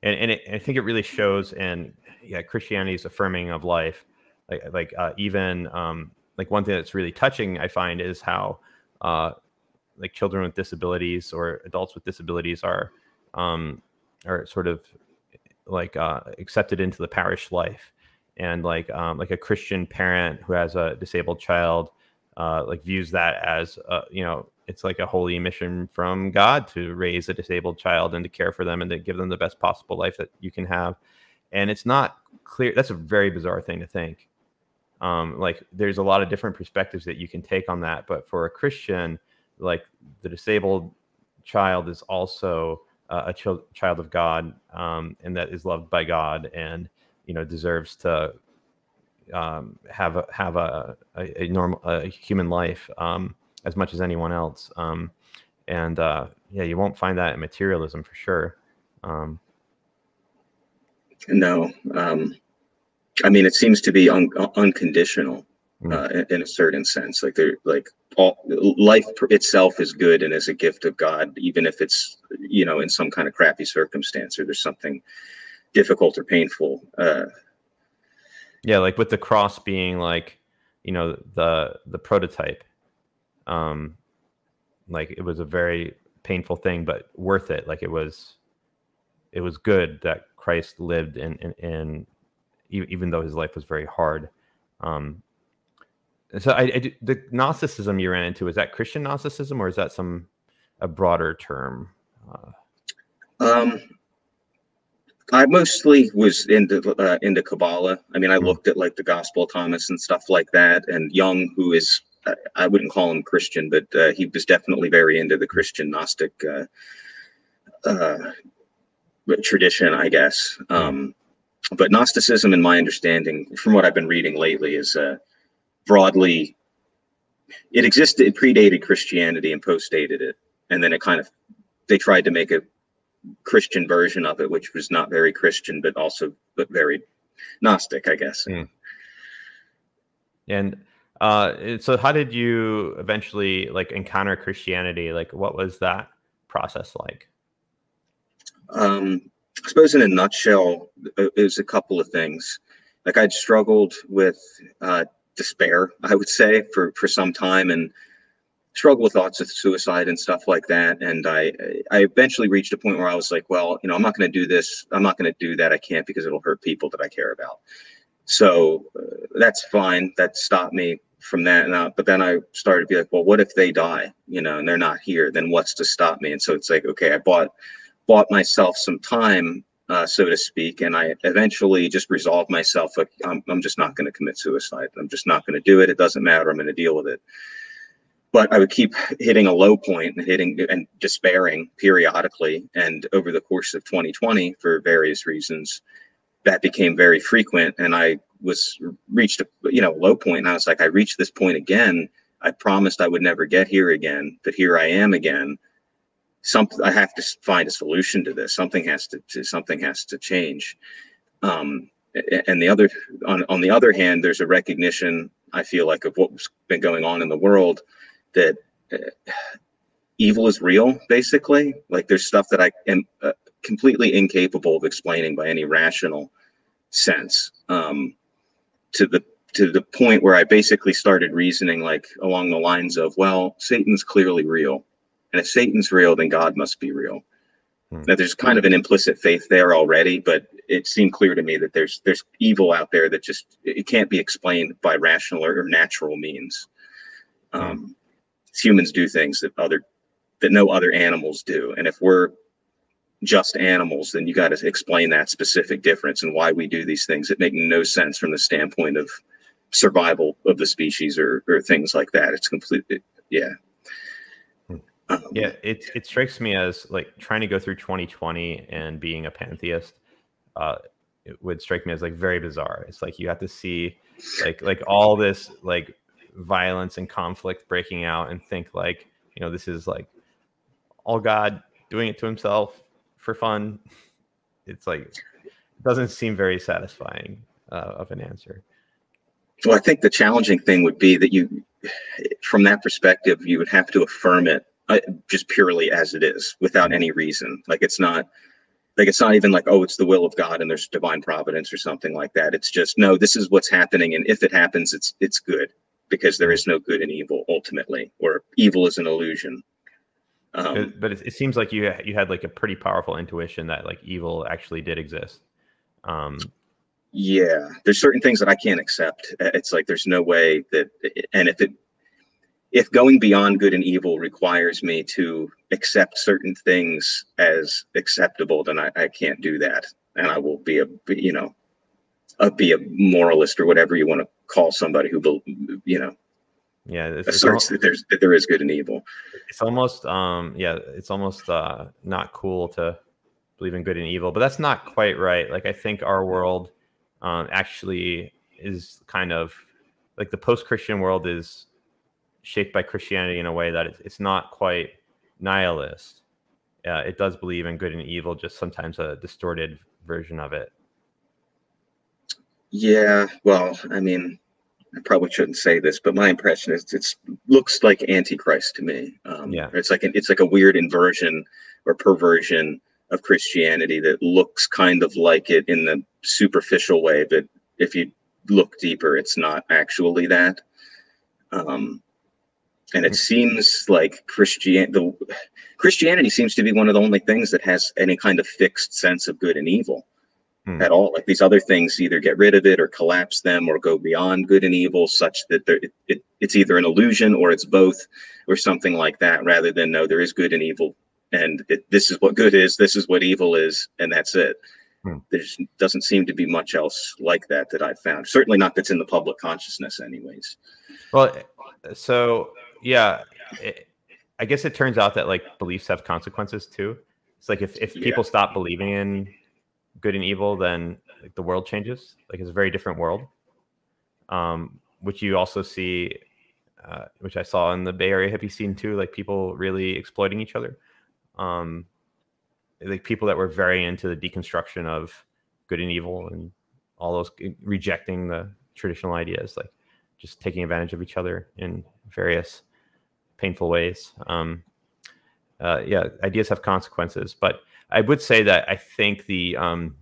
and and it, I think it really shows and yeah, Christianity's affirming of life. Like like uh, even um, like one thing that's really touching I find is how uh, like children with disabilities or adults with disabilities are um, are sort of like uh, accepted into the parish life and like um, like a Christian parent who has a disabled child uh, like views that as uh, you know it's like a holy mission from God to raise a disabled child and to care for them and to give them the best possible life that you can have and it's not clear. That's a very bizarre thing to think. Um, like there's a lot of different perspectives that you can take on that, but for a Christian, like the disabled child is also uh, a ch- child of God, um, and that is loved by God, and you know deserves to um, have a have a, a, a normal a human life um, as much as anyone else. Um, and uh, yeah, you won't find that in materialism for sure. Um, no. Um, I mean, it seems to be un- unconditional. Uh, in, in, a certain sense. Like they're like all life itself is good and is a gift of God, even if it's you know in some kind of crappy circumstance or there's something difficult or painful. Uh, yeah, like with the cross being like you know the the prototype. Um, like it was a very painful thing, but worth it. Like it was, it was good that Christ lived in, in, in even though his life was very hard. Um, so I, I, the Gnosticism you ran into is that Christian Gnosticism or is that some a broader term? Uh, um, I mostly was into uh, into Kabbalah. I mean, I mm-hmm. looked at like the Gospel of Thomas and stuff like that. And Jung, who is I wouldn't call him Christian, but uh, he was definitely very into the Christian Gnostic uh, uh tradition, I guess. Um, but Gnosticism, in my understanding, from what I've been reading lately, is uh, broadly it existed, it predated Christianity and postdated it, and then it kind of they tried to make a Christian version of it, which was not very Christian, but also but very Gnostic, I guess. Mm. And uh, so, how did you eventually like encounter Christianity? Like, what was that process like? Um, I suppose in a nutshell, it was a couple of things. Like I'd struggled with uh, despair, I would say, for for some time, and struggled with thoughts of suicide and stuff like that. And I I eventually reached a point where I was like, well, you know, I'm not going to do this. I'm not going to do that. I can't because it'll hurt people that I care about. So uh, that's fine. That stopped me from that. And but then I started to be like, well, what if they die? You know, and they're not here? Then what's to stop me? And so it's like, okay, I bought bought myself some time, uh, so to speak, and I eventually just resolved myself. Like, I'm, I'm just not going to commit suicide. I'm just not going to do it. It doesn't matter. I'm going to deal with it. But I would keep hitting a low point and hitting and despairing periodically. And over the course of 2020, for various reasons, that became very frequent. And I was reached a you know low point. And I was like, I reached this point again. I promised I would never get here again, but here I am again something I have to find a solution to this. Something has to, to something has to change. Um, and the other on on the other hand, there's a recognition I feel like of what's been going on in the world that uh, evil is real. Basically, like there's stuff that I am uh, completely incapable of explaining by any rational sense. Um, to the to the point where I basically started reasoning like along the lines of, well, Satan's clearly real and if Satan's real, then God must be real. Hmm. Now, there's kind of an implicit faith there already, but it seemed clear to me that there's there's evil out there that just it can't be explained by rational or, natural means. Hmm. Um, humans do things that other that no other animals do. And if we're just animals, then you got to explain that specific difference and why we do these things that make no sense from the standpoint of survival of the species or, or things like that. It's completely, yeah. Yeah, it, it strikes me as like trying to go through 2020 and being a pantheist. Uh, it would strike me as like very bizarre. It's like you have to see like like all this like violence and conflict breaking out and think like you know this is like all God doing it to himself for fun. It's like it doesn't seem very satisfying uh, of an answer. Well, I think the challenging thing would be that you, from that perspective, you would have to affirm it uh, just purely as it is without any reason. Like it's not like it's not even like oh it's the will of god and there's divine providence or something like that. It's just no this is what's happening and if it happens it's it's good because there is no good and evil ultimately or evil is an illusion. Um, but it, it, seems like you you had like a pretty powerful intuition that like evil actually did exist. Um yeah there's certain things that i can't accept. It's like there's no way that and if it if going beyond good and evil requires me to accept certain things as acceptable, then I, I can't do that. And I will be a, you know, a, be a moralist or whatever you want to call somebody who, you know, yeah, it's, asserts it's that there's that there is good and evil. It's almost, um, yeah, it's almost uh, not cool to believe in good and evil, but that's not quite right. Like I think our world um, actually is kind of like the post-Christian world is shaped by Christianity in a way that it's, it's not quite nihilist. Uh, it does believe in good and evil, just sometimes a distorted version of it. Yeah, well, I mean, I probably shouldn't say this, but my impression is it looks like Antichrist to me. Um, yeah, it's like an, it's like a weird inversion or perversion of Christianity that looks kind of like it in the superficial way, but if you look deeper, it's not actually that. Um, and it seems like Christian the Christianity seems to be one of the only things that has any kind of fixed sense of good and evil hmm. at all. Like these other things either get rid of it or collapse them or go beyond good and evil, such that it, it, it's either an illusion or it's both or something like that, rather than no, there is good and evil, and it, this is what good is, this is what evil is, and that's it. Hmm. There doesn't seem to be much else like that that I've found. Certainly not that's in the public consciousness, anyways. Well, so yeah, it, I guess it turns out that like beliefs have consequences too. It's like if, if people yeah. stop believing in good and evil, then like, the world changes. Like it's a very different world. Um, which you also see, uh, which I saw in the Bay Area hippie scene too, like people really exploiting each other. Um, like people that were very into the deconstruction of good and evil and all those rejecting the traditional ideas, like just taking advantage of each other in various painful ways. Um, uh, yeah, ideas have consequences, but I would say that I think the um,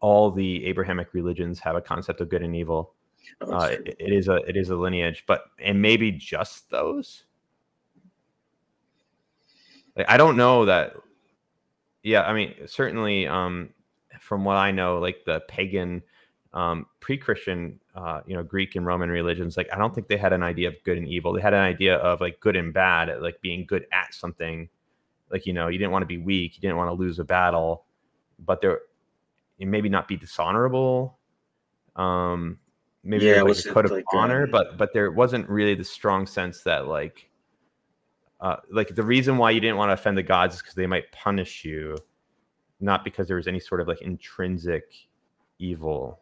all the Abrahamic religions have a concept of good and evil. Oh, uh, it, it is a it is a lineage, but and maybe just those. Like, I don't know that. Yeah, I mean, certainly, um, from what I know, like the pagan um, pre-Christian, uh, you know, Greek and Roman religions, like I don't think they had an idea of good and evil. They had an idea of like good and bad, like being good at something. Like you know, you didn't want to be weak, you didn't want to lose a battle, but there, maybe not be dishonorable. Um, maybe yeah, was like a code of like, honor, um, but but there wasn't really the strong sense that like, uh, like the reason why you didn't want to offend the gods is because they might punish you, not because there was any sort of like intrinsic evil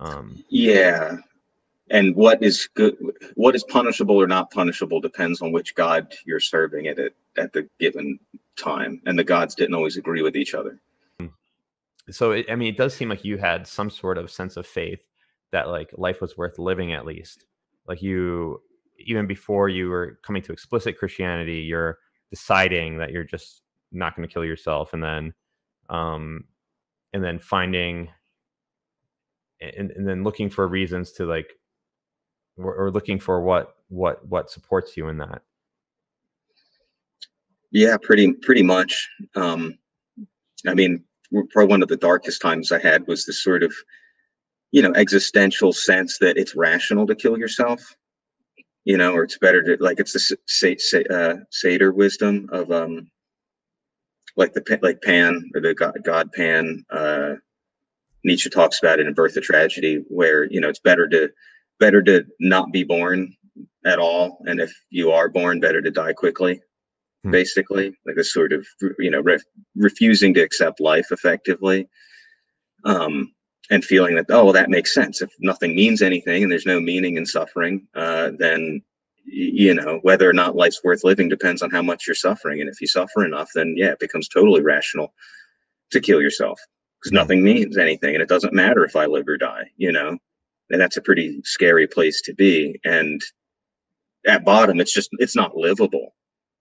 um, yeah, and what is good, what is punishable or not punishable depends on which god you're serving at it at the given time, and the gods didn't always agree with each other. So, it, I mean, it does seem like you had some sort of sense of faith that like life was worth living at least. Like you, even before you were coming to explicit Christianity, you're deciding that you're just not going to kill yourself, and then, um, and then finding and, and then looking for reasons to like or, looking for what what what supports you in that yeah pretty pretty much um i mean probably one of the darkest times i had was this sort of you know existential sense that it's rational to kill yourself you know, or it's better to like it's the say, say, uh, Seder wisdom of um, like the like Pan or the God, God Pan. Uh, Nietzsche talks about it in Birth of Tragedy, where you know it's better to better to not be born at all, and if you are born, better to die quickly. Hmm. Basically, like a sort of you know ref, refusing to accept life effectively, um, and feeling that oh well, that makes sense. If nothing means anything and there's no meaning in suffering, uh, then you know whether or not life's worth living depends on how much you're suffering and if you suffer enough then yeah it becomes totally rational to kill yourself because nothing means anything and it doesn't matter if i live or die you know? And that's a pretty scary place to be and at bottom it's just it's not livable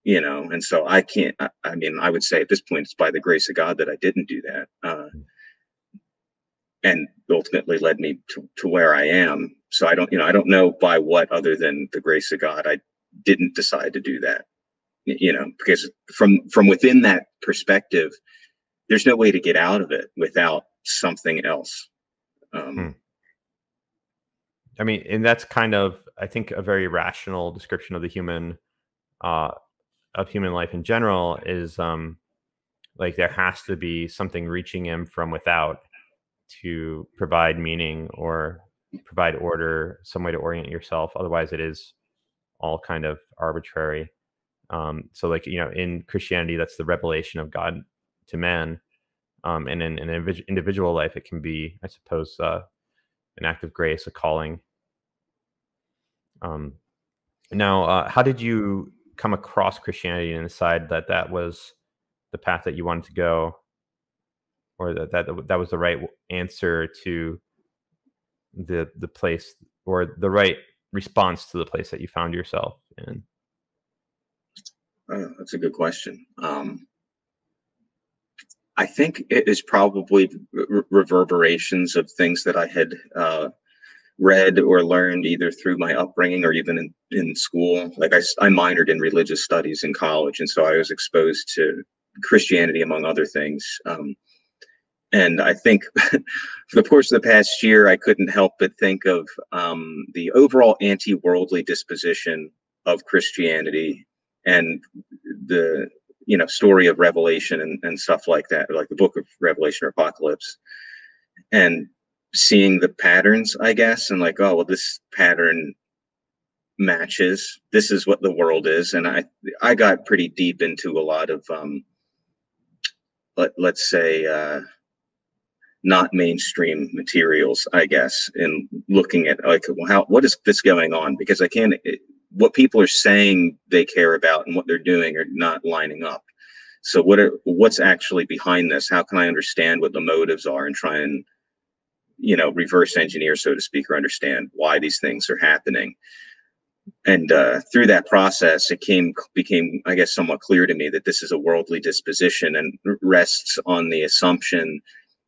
you know? And so i can't I, I, mean i would say at this point it's by the grace of god that i didn't do that uh, and ultimately led me to, to where i am. So i don't you know i don't know by what other than the grace of god i didn't decide to do that you know? Because from from within that perspective there's no way to get out of it without something else um, hmm. I mean, and that's kind of, I think, a very rational description of the human, uh, of human life in general is um, like there has to be something reaching him from without to provide meaning or provide order, some way to orient yourself. Otherwise, it is all kind of arbitrary. Um, so, like you know, in Christianity, that's the revelation of God to man, um, and in an individual life, it can be, I suppose, uh, an act of grace, a calling. Um, now, uh, how did you come across Christianity and decide that that was the path that you wanted to go, or that that that was the right answer to the the place or the right response to the place that you found yourself in? Uh, that's a good question. Um, I think it is probably re- reverberations of things that I had uh, read or learned either through my upbringing or even in, in school. Like I, I minored in religious studies in college, and so I was exposed to Christianity among other things. Um, and I think for the course of the past year, I couldn't help but think of um, the overall anti-worldly disposition of Christianity and the you know story of revelation and, and stuff like that like the book of revelation or apocalypse. And seeing the patterns i guess and like oh well this pattern matches. This is what the world is. And i i got pretty deep into a lot of um let, let's say uh not mainstream materials i guess in looking at like well, how what is this going on? Because i can't what people are saying they care about and what they're doing are not lining up. So what are what's actually behind this? How can I understand what the motives are and try and you know reverse engineer, so to speak, or understand why these things are happening? And uh, through that process, it came became, I guess, somewhat clear to me that this is a worldly disposition and rests on the assumption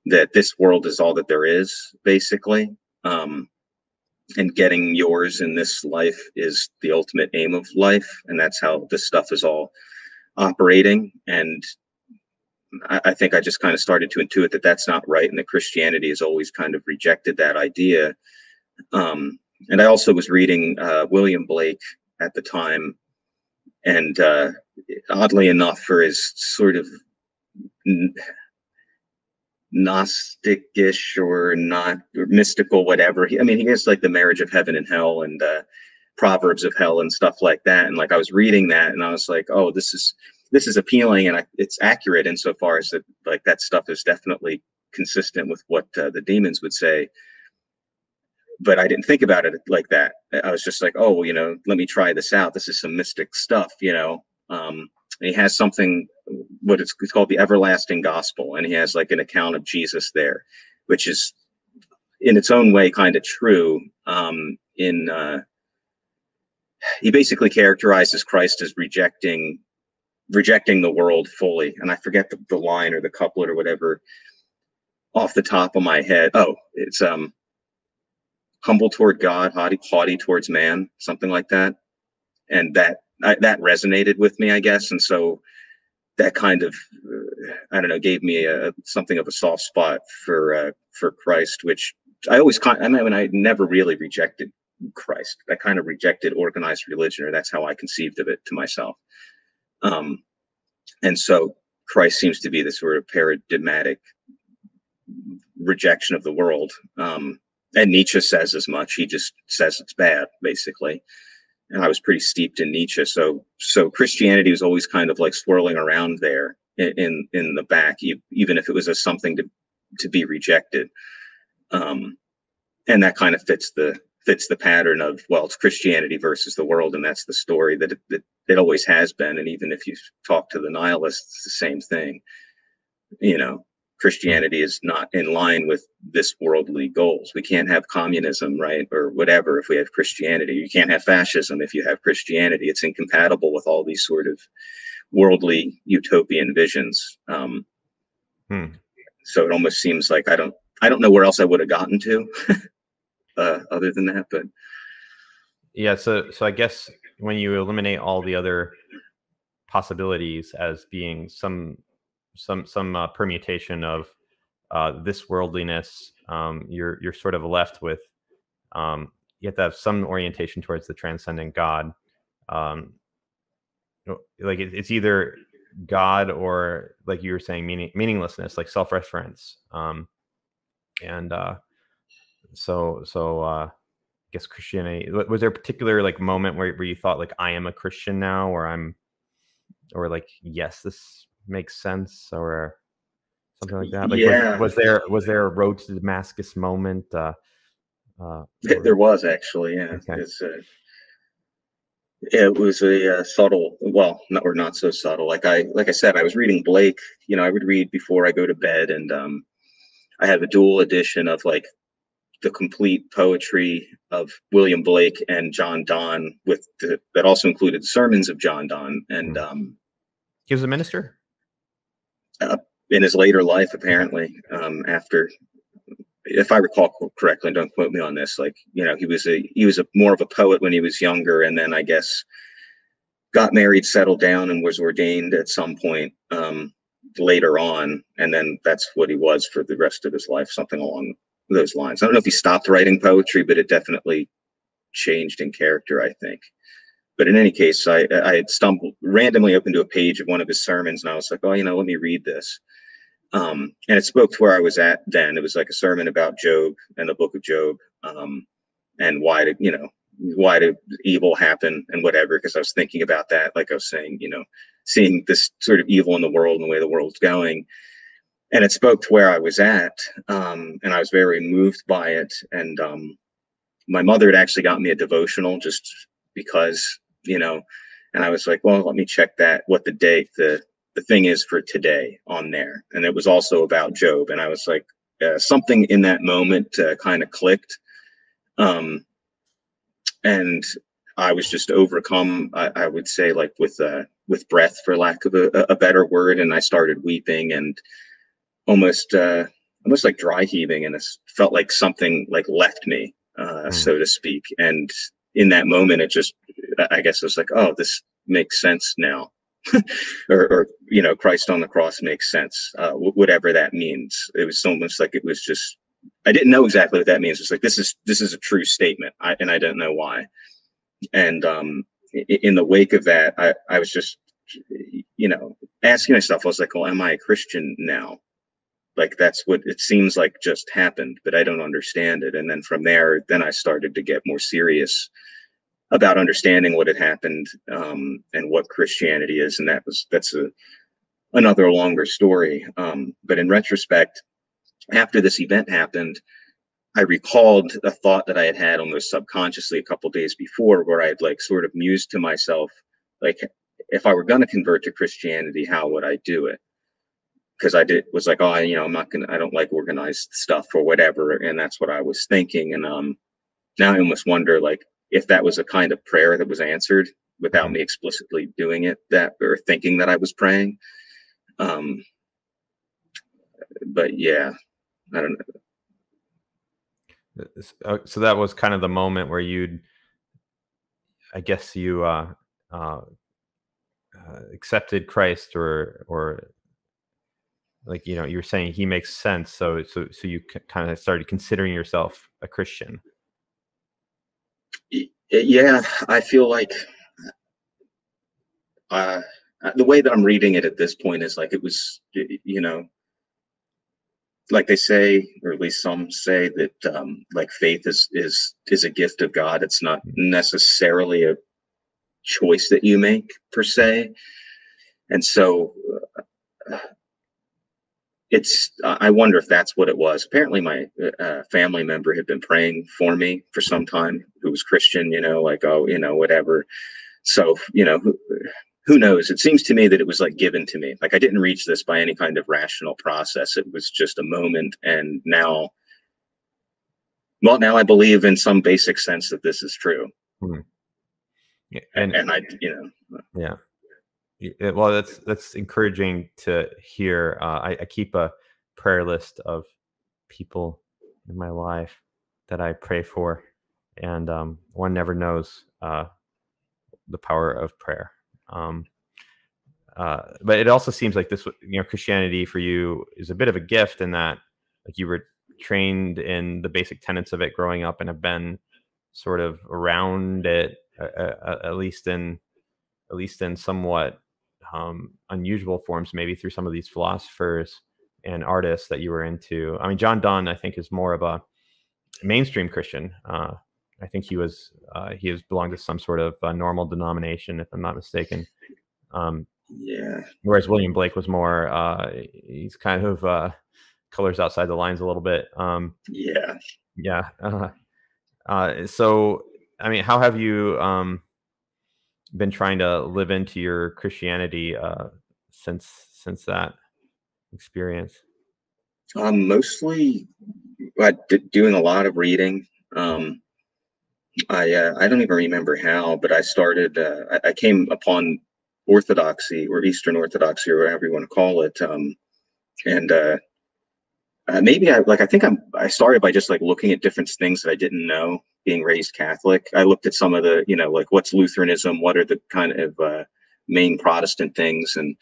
that this world is all that there is, basically. Um, and getting yours in this life is the ultimate aim of life and that's how this stuff is all operating. And I, I, think i just kind of started to intuit that that's not right and that christianity has always kind of rejected that idea. Um, and i also was reading uh, william blake at the time and uh, oddly enough for his sort of Gnosticish or not or mystical, whatever. He, I mean, he has like the marriage of heaven and hell and uh, proverbs of hell and stuff like that. And like I was reading that, and I was like, oh, this is this is appealing, and I, it's accurate insofar as that like that stuff is definitely consistent with what uh, the demons would say. But I didn't think about it like that. I was just like, oh, you know, let me try this out. This is some mystic stuff, you know. Um, he has something what it's, called the everlasting gospel and he has like an account of jesus there which is in its own way kind of true um, in uh, he basically characterizes christ as rejecting rejecting the world fully and i forget the, the line or the couplet or whatever off the top of my head. Oh it's um humble toward god haughty, haughty towards man something like that and that I, that resonated with me, I guess, and so that kind of uh, I don't know gave me a something of a soft spot for uh, for Christ, which I always I mean I never really rejected Christ. I kind of rejected organized religion, or that's how I conceived of it to myself. Um, and so Christ seems to be the sort of paradigmatic rejection of the world. Um, and Nietzsche says as much. He just says it's bad, basically. And I was pretty steeped in Nietzsche, so so Christianity was always kind of like swirling around there in in, the back, even if it was a something to to be rejected. Um, and that kind of fits the fits the pattern of well it's christianity versus the world and that's the story that it, that it always has been and even if you talk to the nihilists it's the same thing you know christianity is not in line with this worldly goals we can't have communism right or whatever if we have christianity you can't have fascism if you have christianity it's incompatible with all these sort of worldly utopian visions um, hmm. so it almost seems like i don't i don't know where else i would have gotten to uh, other than that. But yeah, so so I guess when you eliminate all the other possibilities as being some some some uh, permutation of uh, this worldliness, um, you're you're sort of left with um, you have to have some orientation towards the transcendent God. Um, like it, it's either God or like you were saying, meaning meaninglessness, like self-reference. Um, and uh, so so uh I guess Christianity was there a particular like moment where, where you thought like I am a Christian now or I'm or like yes this makes sense or something like that like yeah. was, was there was there a road to Damascus moment uh uh or... there was actually yeah okay. uh, it was a uh, subtle well not or not so subtle like i like i said i was reading blake you know i would read before i go to bed and um i have a dual edition of like the complete poetry of William Blake and John Donne, with the, that also included sermons of John Donne. And hmm. um, he was a minister uh, in his later life, apparently. Um, after, if I recall correctly, don't quote me on this. Like you know, he was a he was a more of a poet when he was younger, and then I guess got married, settled down, and was ordained at some point. Um, later on and then that's what he was for the rest of his life something along those lines. I don't know if he stopped writing poetry, but it definitely changed in character, I think. But in any case, I, I had stumbled randomly opened to a page of one of his sermons, and I was like, oh, you know, let me read this. Um, and it spoke to where I was at then. It was like a sermon about Job and the book of Job, um, and why to, you know, why did evil happen and whatever. Because I was thinking about that, like I was saying, you know, seeing this sort of evil in the world and the way the world's going, and it spoke to where I was at, um, and I was very moved by it. And um, my mother had actually got me a devotional just because, you know, and I was like, well, let me check that what the date the the thing is for today on there, and it was also about Job, and I was like, uh, something in that moment uh, kind of clicked, um, and I was just overcome. I, I would say, like with uh, with breath, for lack of a, a better word, and I started weeping and almost uh, almost like dry heaving, and it felt like something like left me, uh, mm. so to speak. And in that moment, it just, I guess, it was like, oh, this makes sense now. or, or, you know, Christ on the cross makes sense, uh, whatever that means. It was almost like it was just, I didn't know exactly what that means. It's like this is this is a true statement, I, and I don't know why. And um, in the wake of that, I, I was just, you know, asking myself, I was like, well, am I a Christian now? like that's what it seems like just happened but i don't understand it and then from there then i started to get more serious about understanding what had happened um, and what christianity is and that was that's a another longer story um, but in retrospect after this event happened i recalled a thought that i had had almost subconsciously a couple days before where i had like sort of mused to myself like if i were going to convert to christianity how would i do it because I did was like, oh, you know, I'm not gonna, I don't like organized stuff or whatever, and that's what I was thinking. And um, now I almost wonder like if that was a kind of prayer that was answered without me explicitly doing it, that or thinking that I was praying. Um, but yeah, I don't know. Uh, so that was kind of the moment where you'd, I guess you uh, uh, uh accepted Christ or or like you know you're saying he makes sense so so so you kind of started considering yourself a christian yeah, I feel like uh, the way that I'm reading it at this point is like it was, you know, like they say, or at least some say that um, like faith is is is a gift of God. It's not necessarily a choice that you make per se, and so uh, it's. I wonder if that's what it was. Apparently, my uh, family member had been praying for me for some time, who was Christian. You know, like oh, you know, whatever. So you know, who knows? It seems to me that it was like given to me. Like I didn't reach this by any kind of rational process. It was just a moment. And now, well, now I believe in some basic sense that this is true. Hmm. Yeah, and, and I, you know, yeah. Well, that's that's encouraging to hear. Uh, I, I keep a prayer list of people in my life that I pray for, and um, one never knows uh, the power of prayer. Um, uh, but it also seems like this, you know, Christianity for you is a bit of a gift in that, like, you were trained in the basic tenets of it growing up and have been sort of around it, uh, at least in, at least in somewhat um, unusual forms, maybe through some of these philosophers and artists that you were into. I mean, John Donne, I think, is more of a mainstream Christian. Uh, I think he was uh, he has belonged to some sort of uh, normal denomination, if I'm not mistaken. Um, yeah. Whereas William Blake was more uh, he's kind of uh, colors outside the lines a little bit. Um, yeah. Yeah. Uh, uh, so, I mean, how have you um, been trying to live into your Christianity uh, since since that experience? Um, mostly doing a lot of reading. Um, I uh, I don't even remember how, but I started. Uh, I, I, came upon Orthodoxy or Eastern Orthodoxy or whatever you want to call it, um, and uh, uh, maybe I like. I think I'm. I started by just like looking at different things that I didn't know. Being raised Catholic, I looked at some of the you know like what's Lutheranism, what are the kind of uh, main Protestant things, and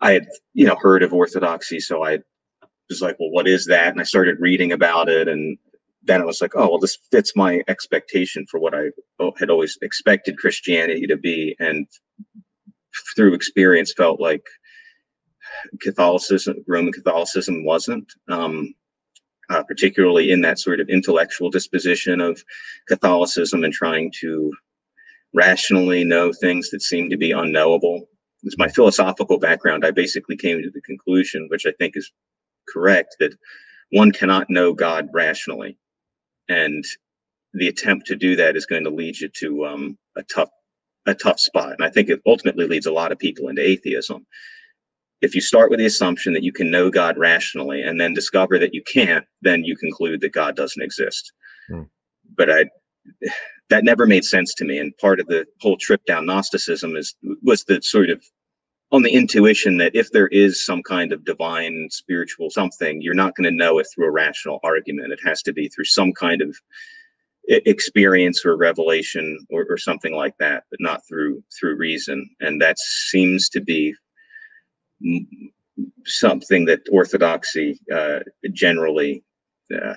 I had you know heard of Orthodoxy, so I was like, well, what is that? And I started reading about it, and then I was like, oh, well, this fits my expectation for what I had always expected Christianity to be. And through experience, felt like Catholicism, Roman Catholicism wasn't, um, uh, particularly in that sort of intellectual disposition of Catholicism and trying to rationally know things that seem to be unknowable. It's my philosophical background. I basically came to the conclusion, which I think is correct, that one cannot know God rationally and the attempt to do that is going to lead you to um, a tough a tough spot. And i think it ultimately leads a lot of people into atheism. If you start with the assumption that you can know god rationally and then discover that you can't then you conclude that god doesn't exist. Hmm. but i that never made sense to me. And part of the whole trip down gnosticism is was the sort of on the intuition that if there is some kind of divine spiritual something, you're not going to know it through a rational argument. It has to be through some kind of experience or revelation or, or something like that, but not through through reason. And that seems to be something that orthodoxy uh, generally uh,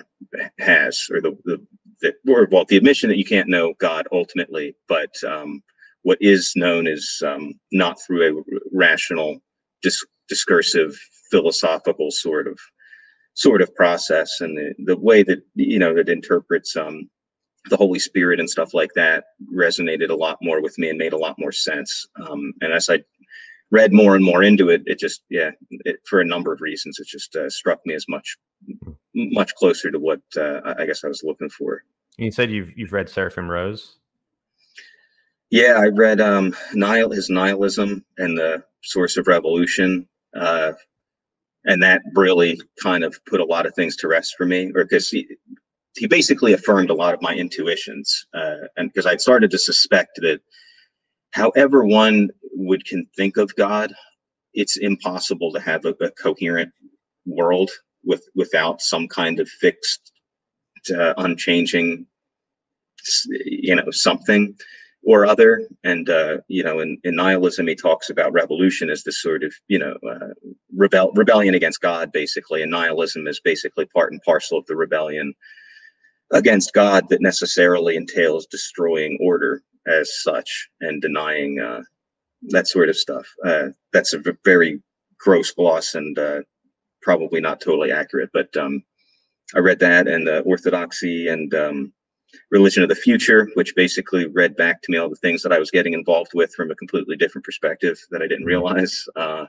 has, or the the that or well, the admission that you can't know God ultimately, but um, what is known as um, not through a rational, dis- discursive, philosophical sort of sort of process, and the, the way that you know that interprets um, the Holy Spirit and stuff like that resonated a lot more with me and made a lot more sense. Um, and as I read more and more into it, it just yeah, it, for a number of reasons, it just uh, struck me as much much closer to what uh, I guess I was looking for. You said you've you've read Seraphim Rose. Yeah, I read um, Nihil, his nihilism and the source of revolution, uh, and that really kind of put a lot of things to rest for me, or because he he basically affirmed a lot of my intuitions, uh, and because I'd started to suspect that, however one would can think of God, it's impossible to have a, a coherent world with without some kind of fixed, uh, unchanging, you know, something or other. And, uh, you know, in, in, nihilism, he talks about revolution as this sort of, you know, uh, rebel rebellion against God, basically. And nihilism is basically part and parcel of the rebellion against God that necessarily entails destroying order as such and denying uh, that sort of stuff. Uh, that's a very gross gloss and uh, probably not totally accurate, but um, I read that and the Orthodoxy and um, Religion of the Future, which basically read back to me all the things that I was getting involved with from a completely different perspective that I didn't realize. Uh,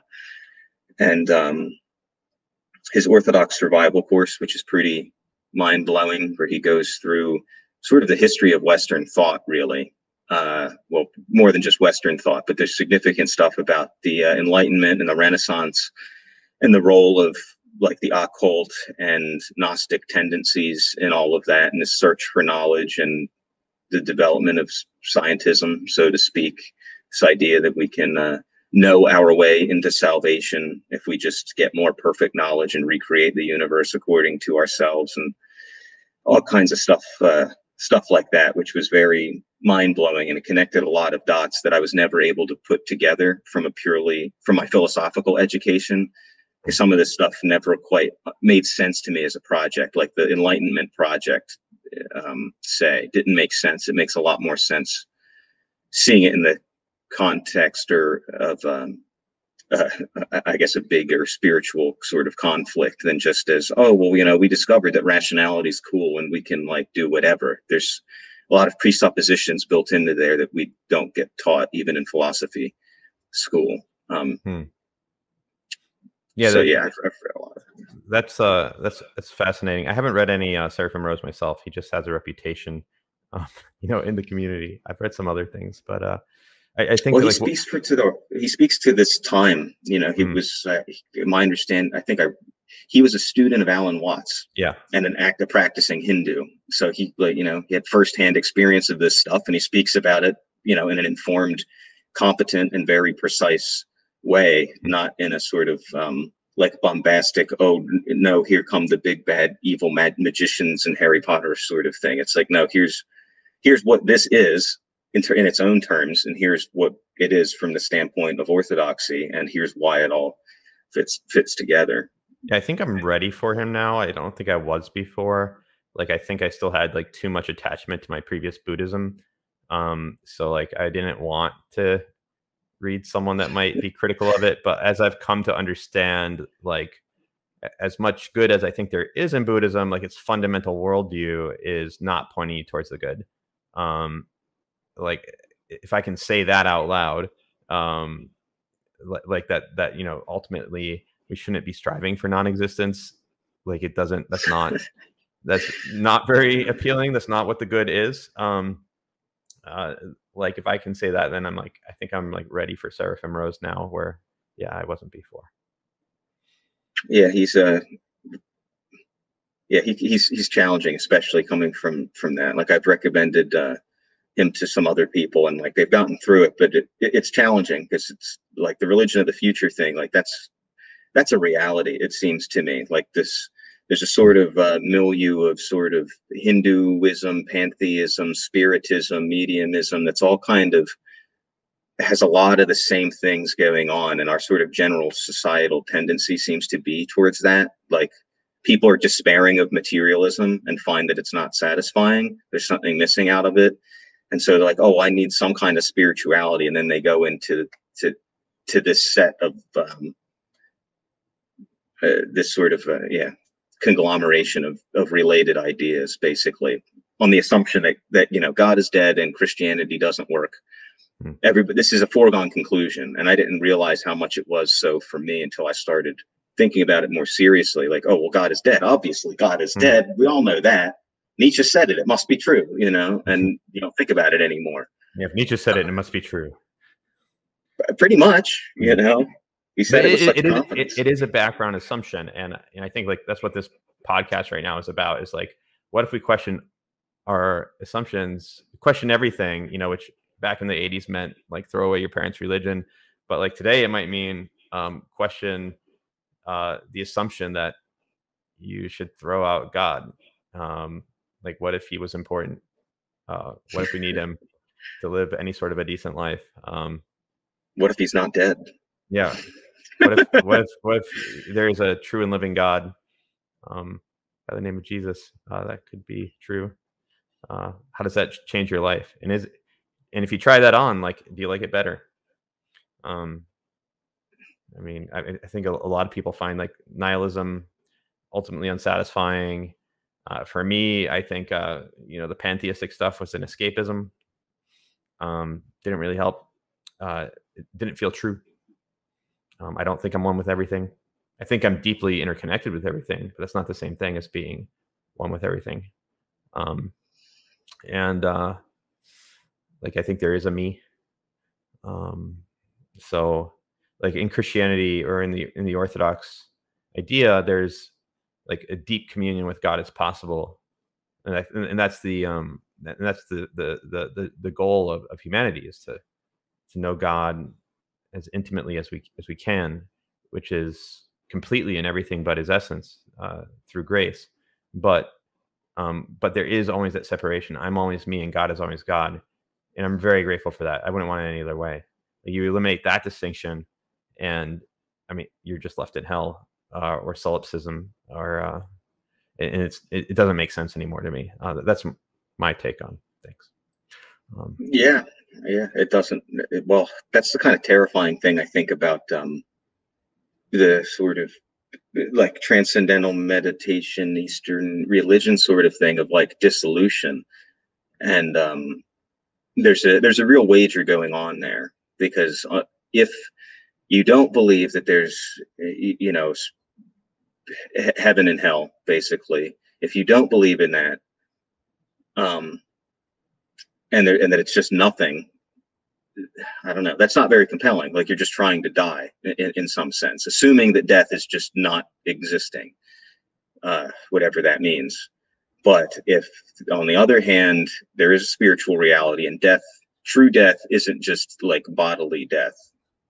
and um, his Orthodox Survival course, which is pretty mind blowing, where he goes through sort of the history of Western thought, really. Uh, well, more than just Western thought, but there's significant stuff about the uh, Enlightenment and the Renaissance and the role of like the occult and Gnostic tendencies and all of that, and the search for knowledge and the development of scientism, so to speak. This idea that we can uh, know our way into salvation if we just get more perfect knowledge and recreate the universe according to ourselves and all kinds of stuff uh, stuff like that which was very mind-blowing and it connected a lot of dots that i was never able to put together from a purely from my philosophical education some of this stuff never quite made sense to me as a project like the enlightenment project um, say didn't make sense it makes a lot more sense seeing it in the context or of um, uh, I guess a bigger spiritual sort of conflict than just as oh well you know we discovered that rationality is cool and we can like do whatever. There's a lot of presuppositions built into there that we don't get taught even in philosophy school. Um, hmm. Yeah. So that, yeah, I've, I've read a lot. That's uh that's that's fascinating. I haven't read any uh, Seraphim Rose myself. He just has a reputation, um, you know, in the community. I've read some other things, but uh, I, I think well, he speaks for to the he speaks to this time. You know, he mm. was uh, my understand. I think I he was a student of Alan Watts. Yeah, and an active practicing Hindu. So he like you know he had firsthand experience of this stuff, and he speaks about it. You know, in an informed, competent, and very precise way, not in a sort of um, like bombastic, oh no, here come the big bad evil mad magicians and Harry Potter sort of thing. It's like no, here's here's what this is in, in its own terms, and here's what it is from the standpoint of orthodoxy, and here's why it all fits fits together. Yeah, I think I'm ready for him now. I don't think I was before. Like I think I still had like too much attachment to my previous Buddhism. Um, so like I didn't want to read someone that might be critical of it. But as I've come to understand, like as much good as I think there is in Buddhism, like its fundamental worldview is not pointing towards the good. Um, like if I can say that out loud, um, like that that you know ultimately we shouldn't be striving for non-existence. Like it doesn't. That's not. that's not very appealing. That's not what the good is. Um, uh, like if I can say that, then I'm like I think I'm like ready for Seraphim Rose now, where yeah I wasn't before. Yeah, he's uh yeah he, he's he's challenging, especially coming from from that. Like I've recommended uh him to some other people and like they've gotten through it but it, it's challenging because it's like the religion of the future thing like that's that's a reality it seems to me like this there's a sort of uh, milieu of sort of hinduism pantheism spiritism mediumism that's all kind of has a lot of the same things going on and our sort of general societal tendency seems to be towards that. Like people are despairing of materialism and find that it's not satisfying. There's something missing out of it. And so they're like oh i need some kind of spirituality and then they go into to to this set of um, uh, this sort of uh, yeah conglomeration of of related ideas basically on the assumption that that you know god is dead and christianity doesn't work hmm. everybody this is a foregone conclusion and i didn't realize how much it was so for me until i started thinking about it more seriously like oh well god is dead obviously god is hmm. dead we all know that Nietzsche said it. It must be true, you know, and you don't think about it anymore. Yeah, if Nietzsche said it, it must be true. Pretty much, you know. He said it, it, is, it, it is a background assumption, and and I think like that's what this podcast right now is about. Is like, what if we question our assumptions, question everything, you know, which back in the '80s meant like throw away your parents' religion, but like today it might mean um, question uh, the assumption that you should throw out God. Um, like, what if he was important? Uh, what if we need him to live any sort of a decent life? Um, what if he's not dead? Yeah. What if, what if, what if there is a true and living God? Um, by the name of Jesus. Uh, that could be true. Uh, how does that change your life? And is and if you try that on, like, do you like it better? Um, I mean, I, I think a, a, lot of people find like nihilism ultimately unsatisfying. Uh, for me, I think uh, you know the pantheistic stuff was an escapism. Um, didn't really help. Uh, it didn't feel true. Um, I don't think I'm one with everything. I think I'm deeply interconnected with everything, but that's not the same thing as being one with everything. Um, and uh, like I think there is a me. Um, so like in Christianity or in the in the Orthodox idea, there's like a deep communion with God is possible, and and that's the um and that's the the the the, the goal of, of humanity is to to know God as intimately as we as we can, which is completely in everything but His essence uh, through grace. But um, but there is always that separation. I'm always me, and God is always God, and I'm very grateful for that. I wouldn't want it any other way. You eliminate that distinction, and I mean, you're just left in hell uh, or solipsism, or uh, and it's it, doesn't make sense anymore to me. Uh, that's my take on things. Um, yeah, yeah, it doesn't. It, well, that's the kind of terrifying thing I think about um, the sort of like transcendental meditation, Eastern religion sort of thing of like dissolution, and um, there's a there's a real wager going on there because uh, if you don't believe that there's you know heaven and hell basically if you don't believe in that um and there and that it's just nothing i don't know that's not very compelling like you're just trying to die in, in some sense assuming that death is just not existing uh whatever that means but if on the other hand there is a spiritual reality and death true death isn't just like bodily death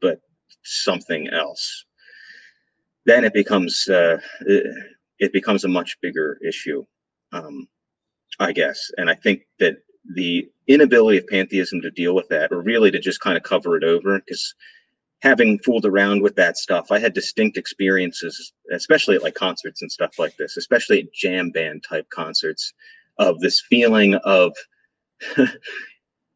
but something else then it becomes uh, it becomes a much bigger issue, um, I guess. And I think that the inability of pantheism to deal with that, or really to just kind of cover it over, because having fooled around with that stuff, I had distinct experiences, especially at like concerts and stuff like this, especially at jam band type concerts, of this feeling of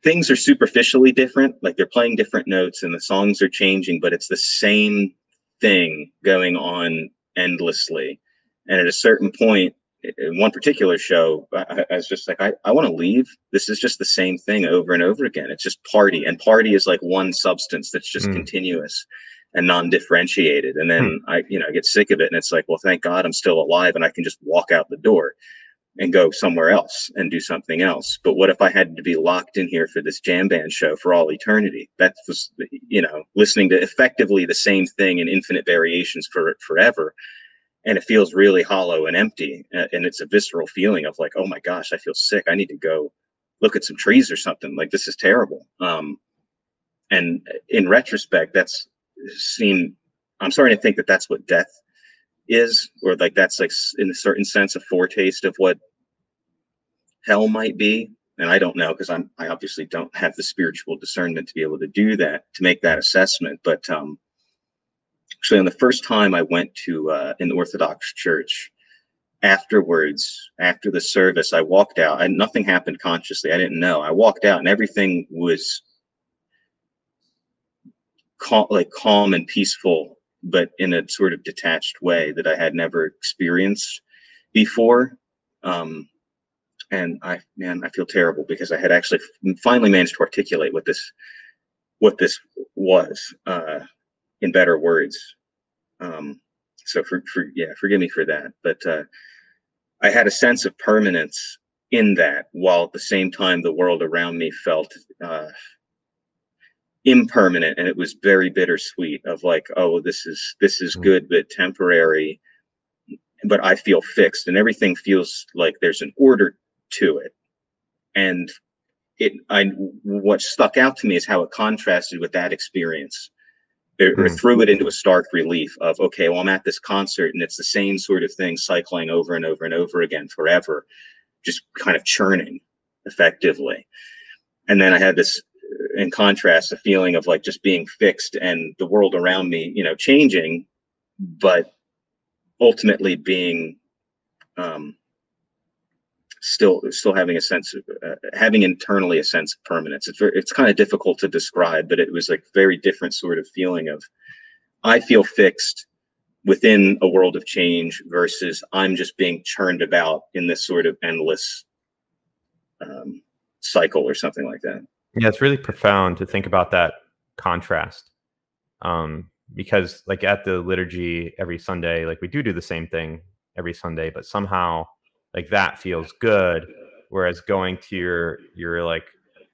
things are superficially different, like they're playing different notes and the songs are changing, but it's the same thing going on endlessly. And at a certain point, in one particular show, I, I was just like, I, I want to leave. This is just the same thing over and over again. It's just party. And party is like one substance that's just mm. continuous and non-differentiated. And then mm. I, you know, I get sick of it. And it's like, well, thank God I'm still alive and I can just walk out the door and go somewhere else and do something else. But what if I had to be locked in here for this jam band show for all eternity? That was, you know, listening to effectively the same thing in infinite variations for forever. And it feels really hollow and empty. And it's a visceral feeling of like, oh my gosh, I feel sick. I need to go look at some trees or something. Like this is terrible. Um, and in retrospect, that's seen, I'm starting to think that that's what death is, or like that's like in a certain sense a foretaste of what hell might be. And I don't know because I'm I obviously don't have the spiritual discernment to be able to do that to make that assessment. But um, actually, on the first time I went to uh, an Orthodox church, afterwards, after the service, I walked out and nothing happened consciously. I didn't know. I walked out and everything was cal- like calm and peaceful but in a sort of detached way that I had never experienced before. Um, and I, man, I feel terrible because I had actually finally managed to articulate what this, what this was, uh, in better words. Um, so for, for, yeah, forgive me for that. But, uh, I had a sense of permanence in that while at the same time the world around me felt, uh, impermanent and it was very bittersweet of like oh this is this is mm. good but temporary but i feel fixed and everything feels like there's an order to it and it i what stuck out to me is how it contrasted with that experience it, mm. or threw it into a stark relief of okay well i'm at this concert and it's the same sort of thing cycling over and over and over again forever just kind of churning effectively and then i had this in contrast, a feeling of like just being fixed and the world around me, you know, changing, but ultimately being um, still still having a sense of uh, having internally a sense of permanence. It's very, it's kind of difficult to describe, but it was like very different sort of feeling of I feel fixed within a world of change versus I'm just being churned about in this sort of endless um, cycle or something like that. Yeah, it's really profound to think about that contrast. Um, because like at the liturgy every Sunday, like we do do the same thing every Sunday, but somehow like that feels good. Whereas going to your your like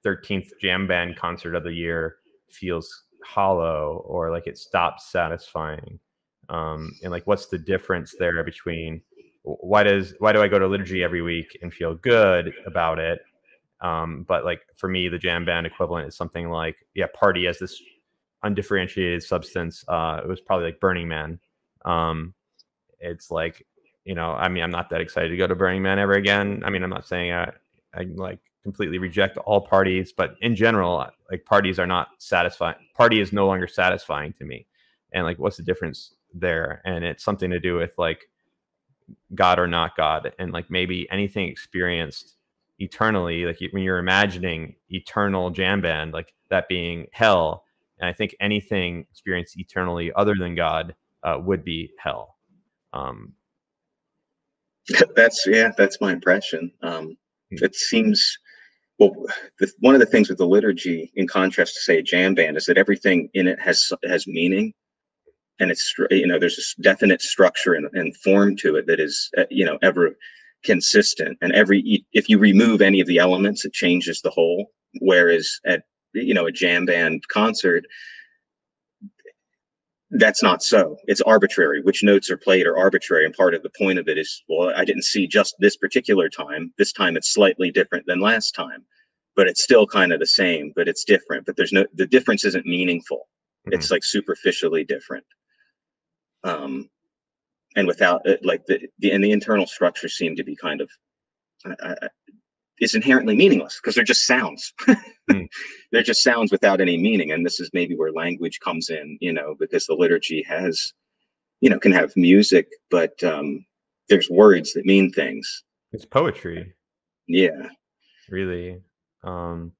13th jam band concert of the year feels hollow or like it stops satisfying. Um, and like what's the difference there between why does why do I go to liturgy every week and feel good about it? Um, but like for me, the jam band equivalent is something like yeah, party as this undifferentiated substance. Uh, it was probably like Burning Man. Um, it's like you know, I mean, I'm not that excited to go to Burning Man ever again. I mean, I'm not saying I, I like completely reject all parties, but in general, like parties are not satisfying. Party is no longer satisfying to me. And like, what's the difference there? And it's something to do with like God or not God, and like maybe anything experienced eternally, like when you're imagining eternal jam band, like that being hell. And I think anything experienced eternally other than God uh, would be hell. Um, that's yeah, that's my impression. Um, hmm. it seems well. The, one of the things with the liturgy, in contrast to say a jam band, is that everything in it has has meaning, and it's you know there's this definite structure and, and form to it that is uh, you know ever consistent. And every if you remove any of the elements, it changes the whole. Whereas at you know a jam band concert, that's not so. It's arbitrary. Which notes are played are arbitrary. And part of the point of it is, well, I didn't see just this particular time. This time it's slightly different than last time, but it's still kind of the same, but it's different. But there's no, the difference isn't meaningful. Mm-hmm. It's like superficially different. Um, and without uh, like the, the, and the internal structure seem to be kind of, I, I, is inherently meaningless because they're just sounds. mm. They're just sounds without any meaning. And this is maybe where language comes in, you know, because the liturgy has, you know, can have music, but um, there's words that mean things. It's poetry. Yeah. Really. Um,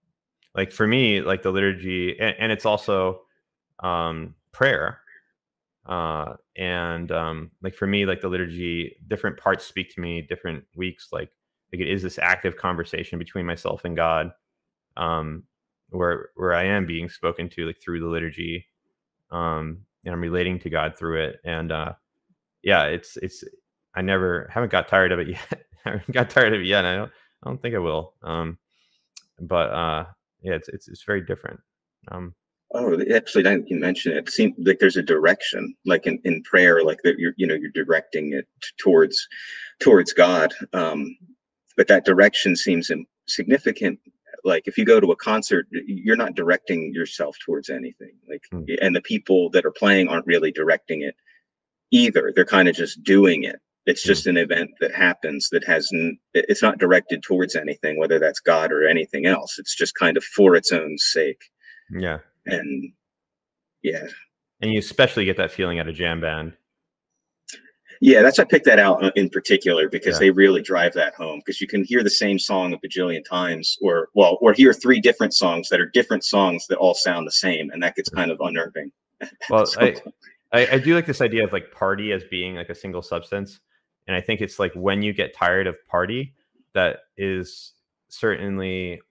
like for me, like the liturgy, and, and it's also um, prayer. Uh, and um, like for me, like the liturgy, different parts speak to me different weeks. Like like it is this active conversation between myself and God, um, where where I am being spoken to like through the liturgy, um, and I'm relating to God through it. And uh, yeah, it's it's I never haven't got tired of it yet. I haven't got tired of it yet. I don't I don't think I will. Um, but uh, yeah, it's it's it's very different. Um, Oh, actually, now you mention it, it seems like there's a direction, like in, in prayer, like that you're, you know, you're directing it towards, towards God. Um, but that direction seems significant. Like if you go to a concert you're not directing yourself towards anything. Like mm. and the people that are playing aren't really directing it either. They're kind of just doing it. It's just mm. an event that happens that has it's not directed towards anything whether that's god or anything else. It's just kind of for its own sake. Yeah. And yeah. And you especially get that feeling at a jam band yeah, that's why I picked that out uh, in particular because yeah. they really drive that home because you can hear the same song a bajillion times or well or hear three different songs that are different songs that all sound the same and that gets kind of unnerving. Well, I, I, I do like this idea of like party as being like a single substance. And I think it's like when you get tired of party, that is certainly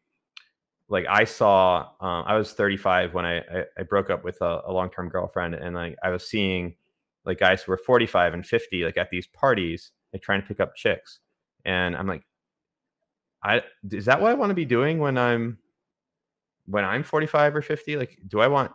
like I saw um, I was 35 when I, I, I broke up with a, a long-term girlfriend and like I was seeing like guys who are 45 and 50 like at these parties like trying to pick up chicks. And i'm like i is that what i want to be doing when i'm when i'm 45 or 50 like do i want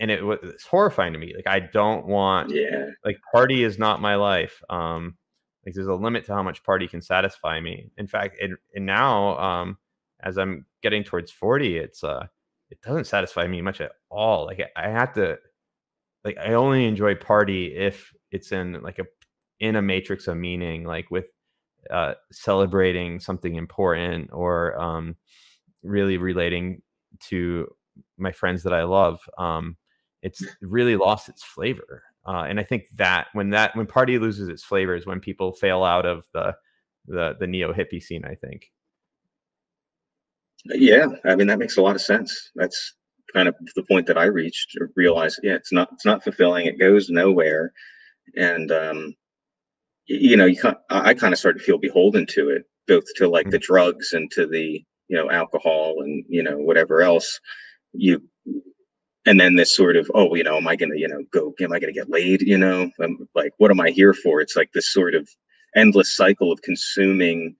and it was horrifying to me. Like i don't want yeah. like party is not my life. Um like there's a limit to how much party can satisfy me. In fact and, and now um as i'm getting towards 40 it's uh it doesn't satisfy me much at all. Like i, I have to like I only enjoy party if it's in like a in a matrix of meaning, like with uh, celebrating something important or um, really relating to my friends that I love. Um, it's really lost its flavor. Uh, and I think that when that when party loses its flavor is when people fail out of the the the neo hippie scene, I think. Yeah, I mean that makes a lot of sense. That's kind of the point that I reached realized. Yeah, it's not it's not fulfilling. It goes nowhere, and um, you know, you kind I kind of started to feel beholden to it, both to like mm-hmm. the drugs and to the you know alcohol and you know whatever else you and then this sort of oh you know am i gonna you know go am i gonna get laid you know I'm like what am i here for it's like this sort of endless cycle of consuming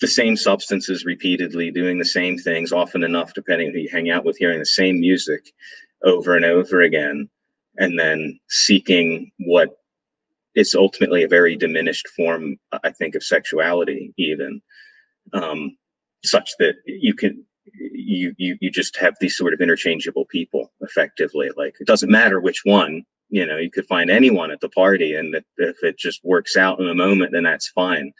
the same substances repeatedly doing the same things often enough depending who you hang out with hearing the same music over and over again and then seeking what is ultimately a very diminished form i think of sexuality even um, such that you can you you you just have these sort of interchangeable people effectively. Like it doesn't matter which one you know you could find anyone at the party and if it just works out in the moment then that's fine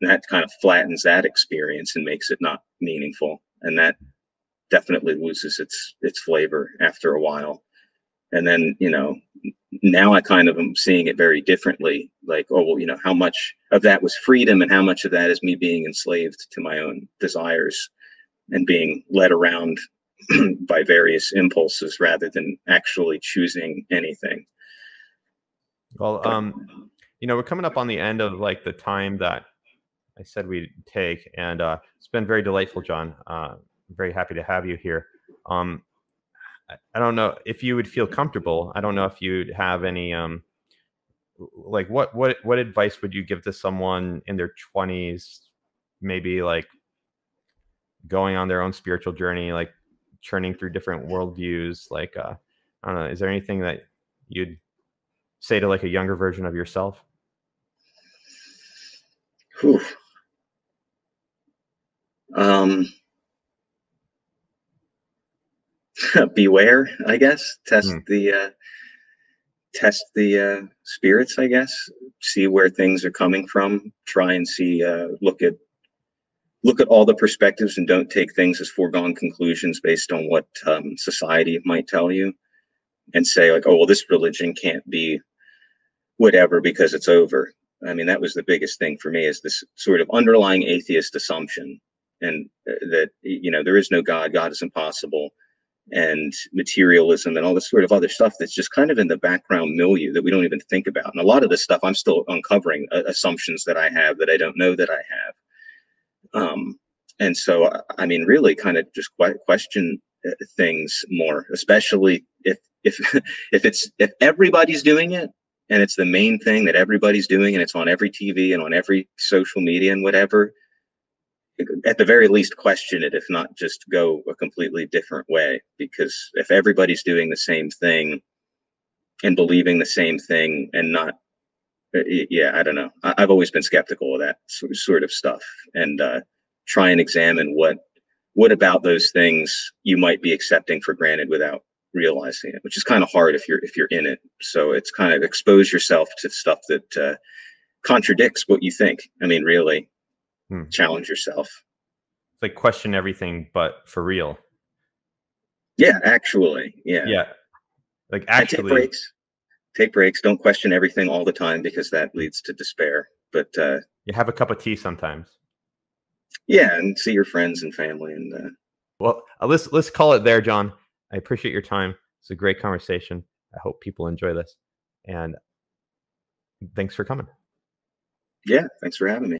and that kind of flattens that experience and makes it not meaningful. And that definitely loses its its flavor after a while. And then you know now i kind of am seeing it very differently. Like oh well you know how much of that was freedom and how much of that is me being enslaved to my own desires and being led around by various impulses rather than actually choosing anything. Well, um, you know, we're coming up on the end of like the time that I said we'd take, and uh, it's been very delightful, Jon. Uh, I'm very happy to have you here. Um, I, don't know if you would feel comfortable. I don't know if you'd have any, um, like, what what what advice would you give to someone in their 20s, maybe like going on their own spiritual journey, like churning through different worldviews. Like, uh, I don't know, is there anything that you'd say to like a younger version of yourself? Whew. Um, beware, I guess. Test mm. the uh, test the uh, spirits, I guess. See where things are coming from. Try and see. Uh, look at look at all the perspectives and don't take things as foregone conclusions based on what um, society might tell you and say like oh well this religion can't be whatever because it's over i mean that was the biggest thing for me is this sort of underlying atheist assumption and uh, that you know there is no god god is impossible and materialism and all this sort of other stuff that's just kind of in the background milieu that we don't even think about. And a lot of this stuff i'm still uncovering uh, assumptions that i have that i don't know that i have. Um, and so, I mean, really kind of just question uh, things more, especially if, if, if it's, if everybody's doing it and it's the main thing that everybody's doing and it's on every TV and on every social media and whatever, at the very least question it, if not just go a completely different way. Because if everybody's doing the same thing and believing the same thing and not uh, yeah, I don't know. I, have always been skeptical of that sort of stuff, and uh, try and examine what what about those things you might be accepting for granted without realizing it, which is kind of hard if you're if you're in it. So it's kind of expose yourself to stuff that uh, contradicts what you think. I mean, really, hmm. challenge yourself. It's like question everything, but for real. Yeah, actually, yeah, yeah. Like actually, take breaks take breaks. Don't question everything all the time because that leads to despair. But uh, you have a cup of tea sometimes. Yeah, and see your friends and family. And uh, well, uh, let's let's call it there, Jon. I appreciate your time. It's a great conversation. I hope people enjoy this, and thanks for coming. Yeah, thanks for having me.